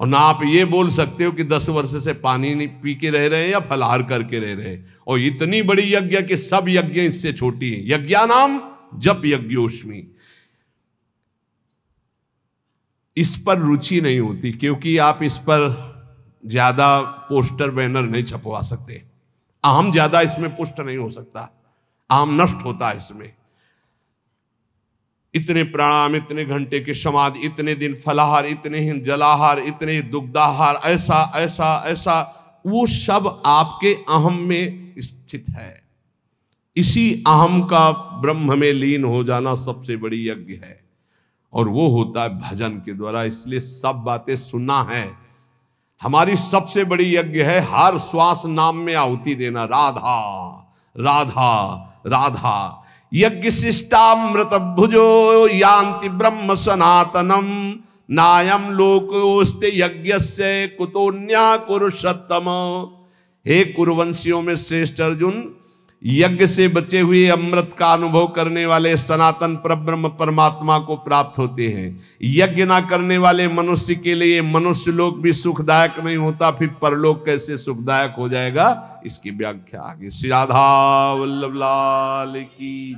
Speaker 1: और ना आप ये बोल सकते हो कि दस वर्ष से पानी नहीं पी के रह रहे हैं या फलहार करके रह रहे हैं। और इतनी बड़ी यज्ञ कि सब यज्ञ इससे छोटी है। यज्ञा नाम जप यज्ञोष्मी। इस पर रुचि नहीं होती, क्योंकि आप इस पर ज़्यादा पोस्टर बैनर नहीं छपवा सकते। आम ज़्यादा इसमें पुष्ट नहीं हो सकता। आम नष्ट होता है इसमें। इतने प्राणायाम, इतने घंटे के समाधि, इतने दिन फलाहार, इतने ही जलाहार, इतने दुग्धाहार, ऐसा ऐसा ऐसा, वो सब आपके अहम में स्थित है। इसी अहम का ब्रह्म में लीन हो जाना सबसे बड़ी यज्ञ है। और वो होता है भजन के द्वारा, इसलिए सब बातें सुनना है। हमारी सबसे बड़ी यज्ञ है, हर श्वास नाम में आहुति देना। राधा राधा राधा। यज्ञ शिष्टामृत भुजो यान्ति ब्रह्म सनातनम। नायम लोकोस्ते यज्ञ से कुतोन्या कुरुषोत्तम। हे कुरुवंशियों में श्रेष्ठ अर्जुन, यज्ञ से बचे हुए अमृत का अनुभव करने वाले सनातन परब्रह्म परमात्मा को प्राप्त होते हैं। यज्ञ ना करने वाले मनुष्य के लिए मनुष्य लोक भी सुखदायक नहीं होता, फिर परलोक कैसे सुखदायक हो जाएगा? इसकी व्याख्या आगे। श्री राधा वल्लभ लाल की।